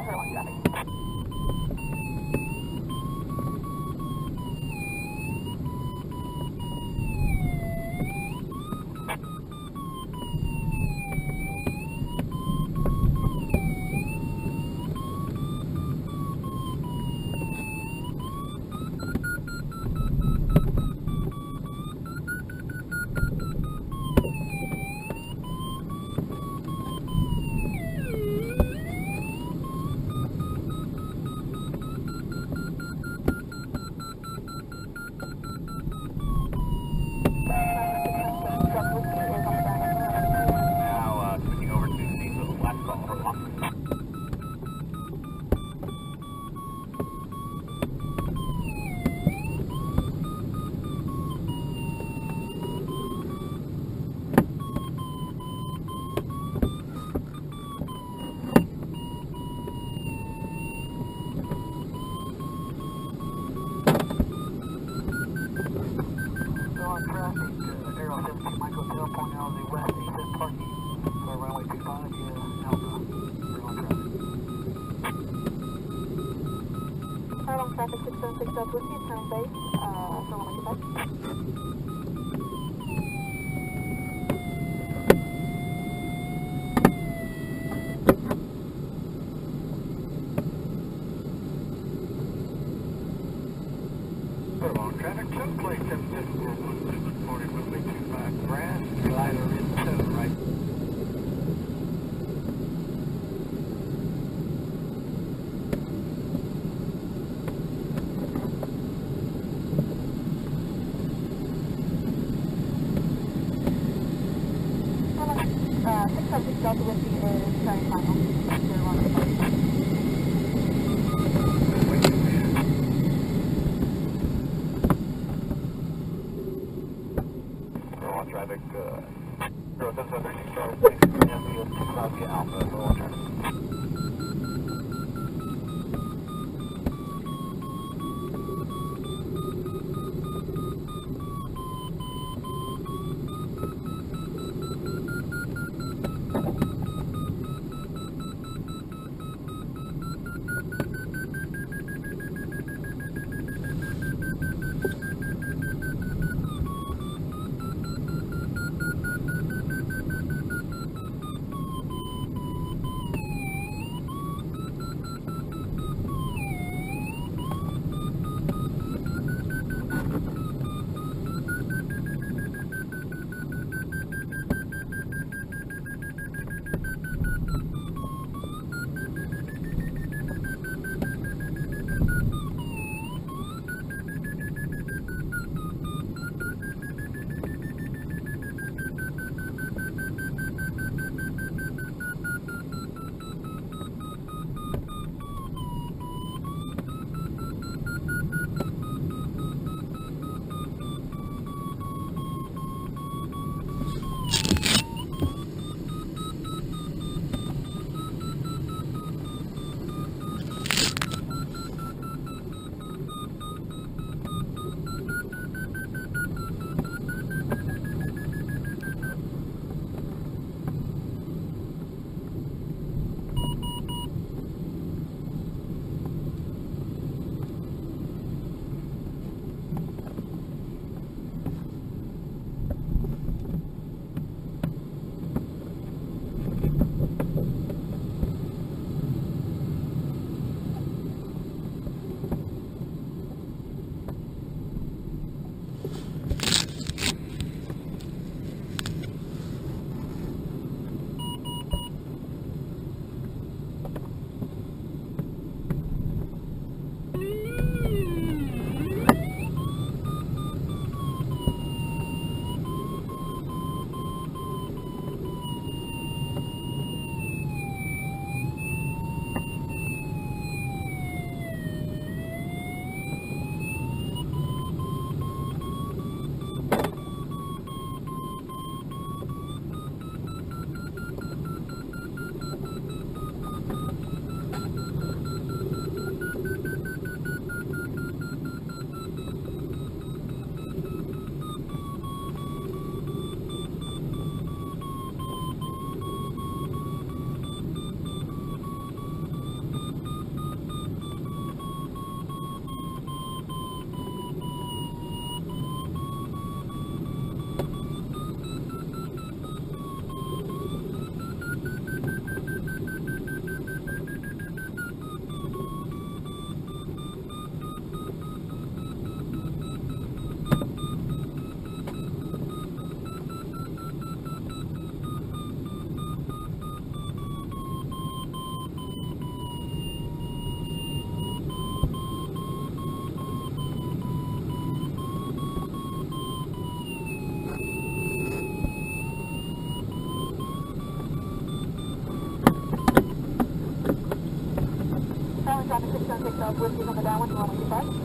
676 South Whiskey on the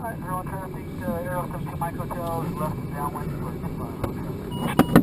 Alright, zero traffic, uh, air up to Mike Hotel, left downwind, 25, okay.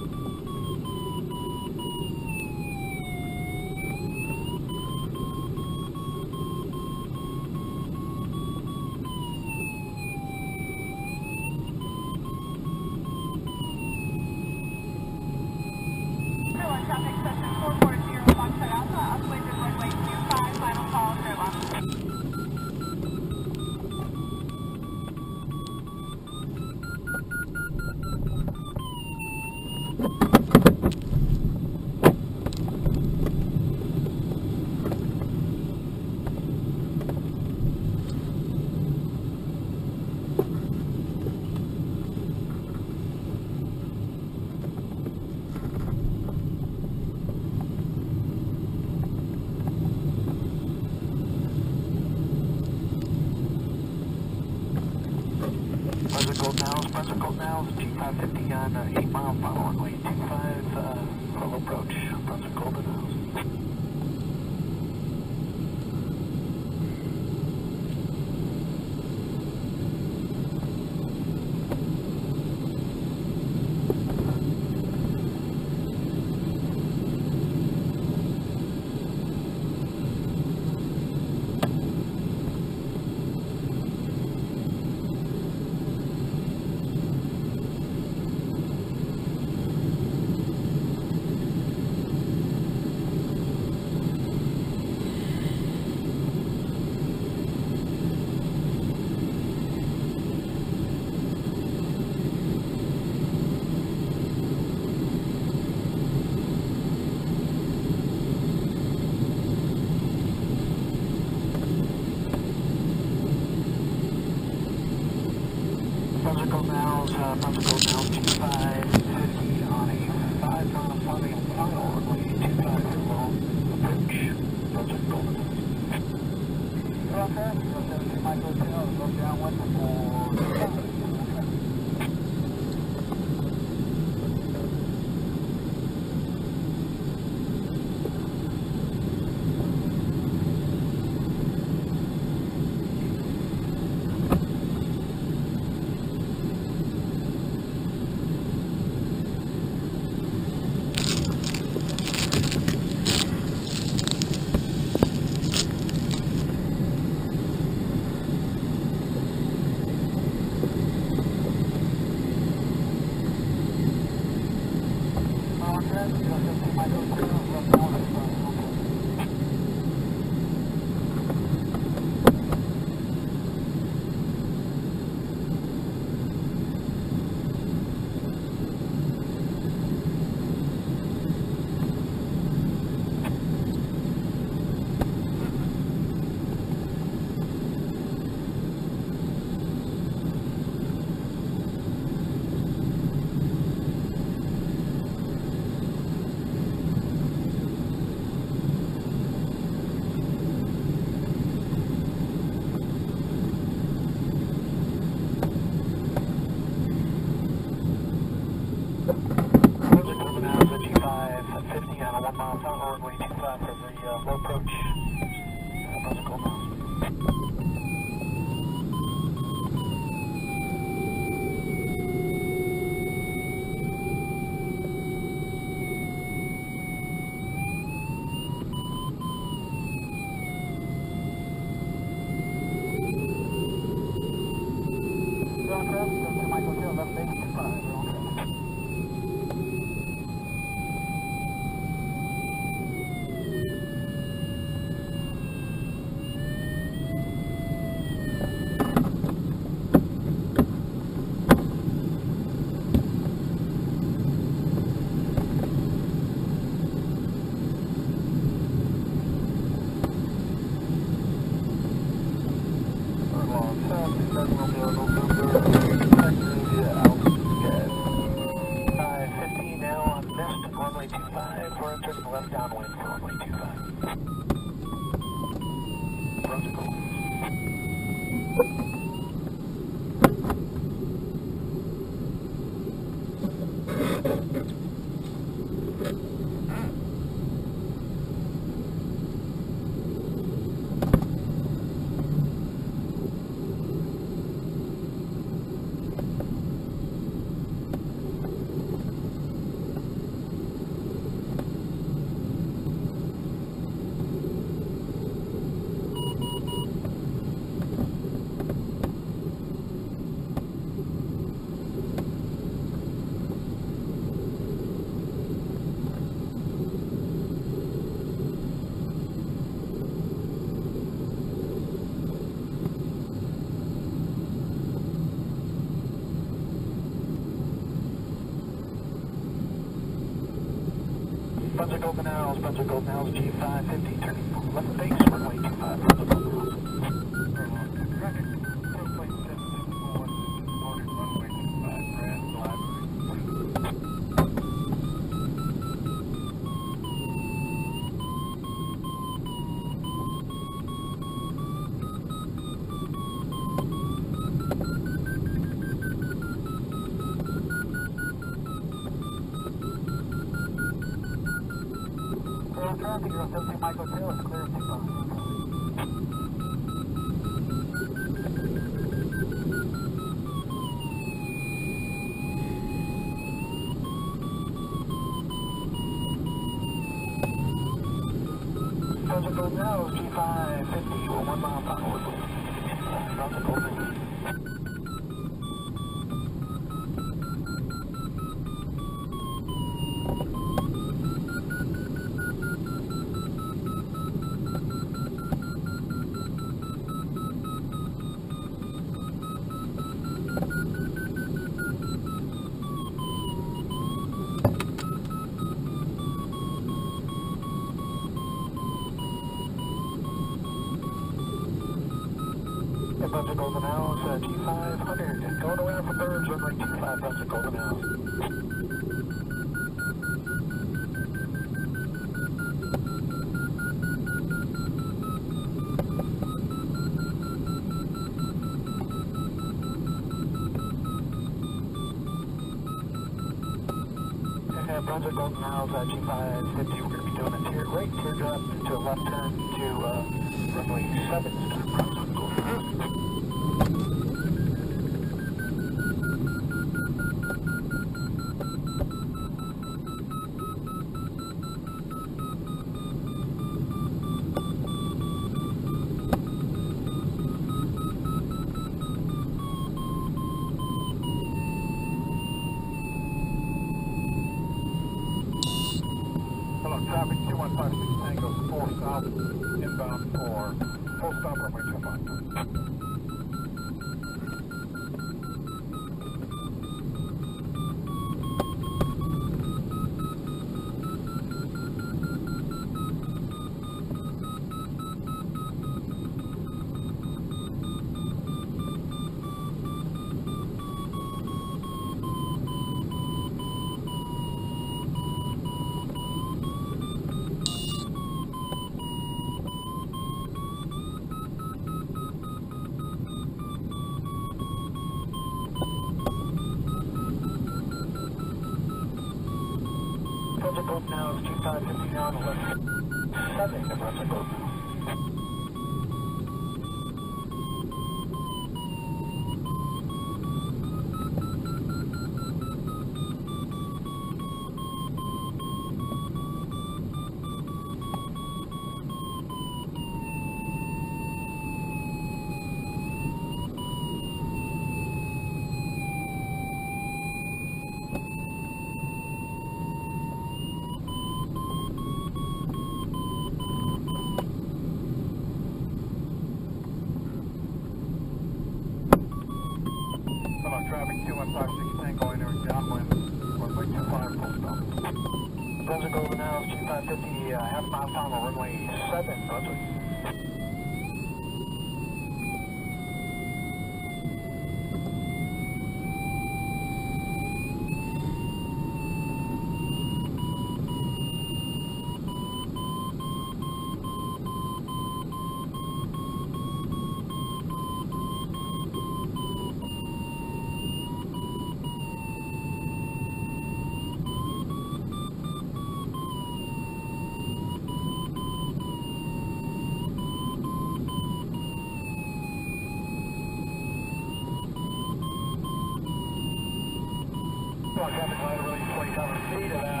Feet, about two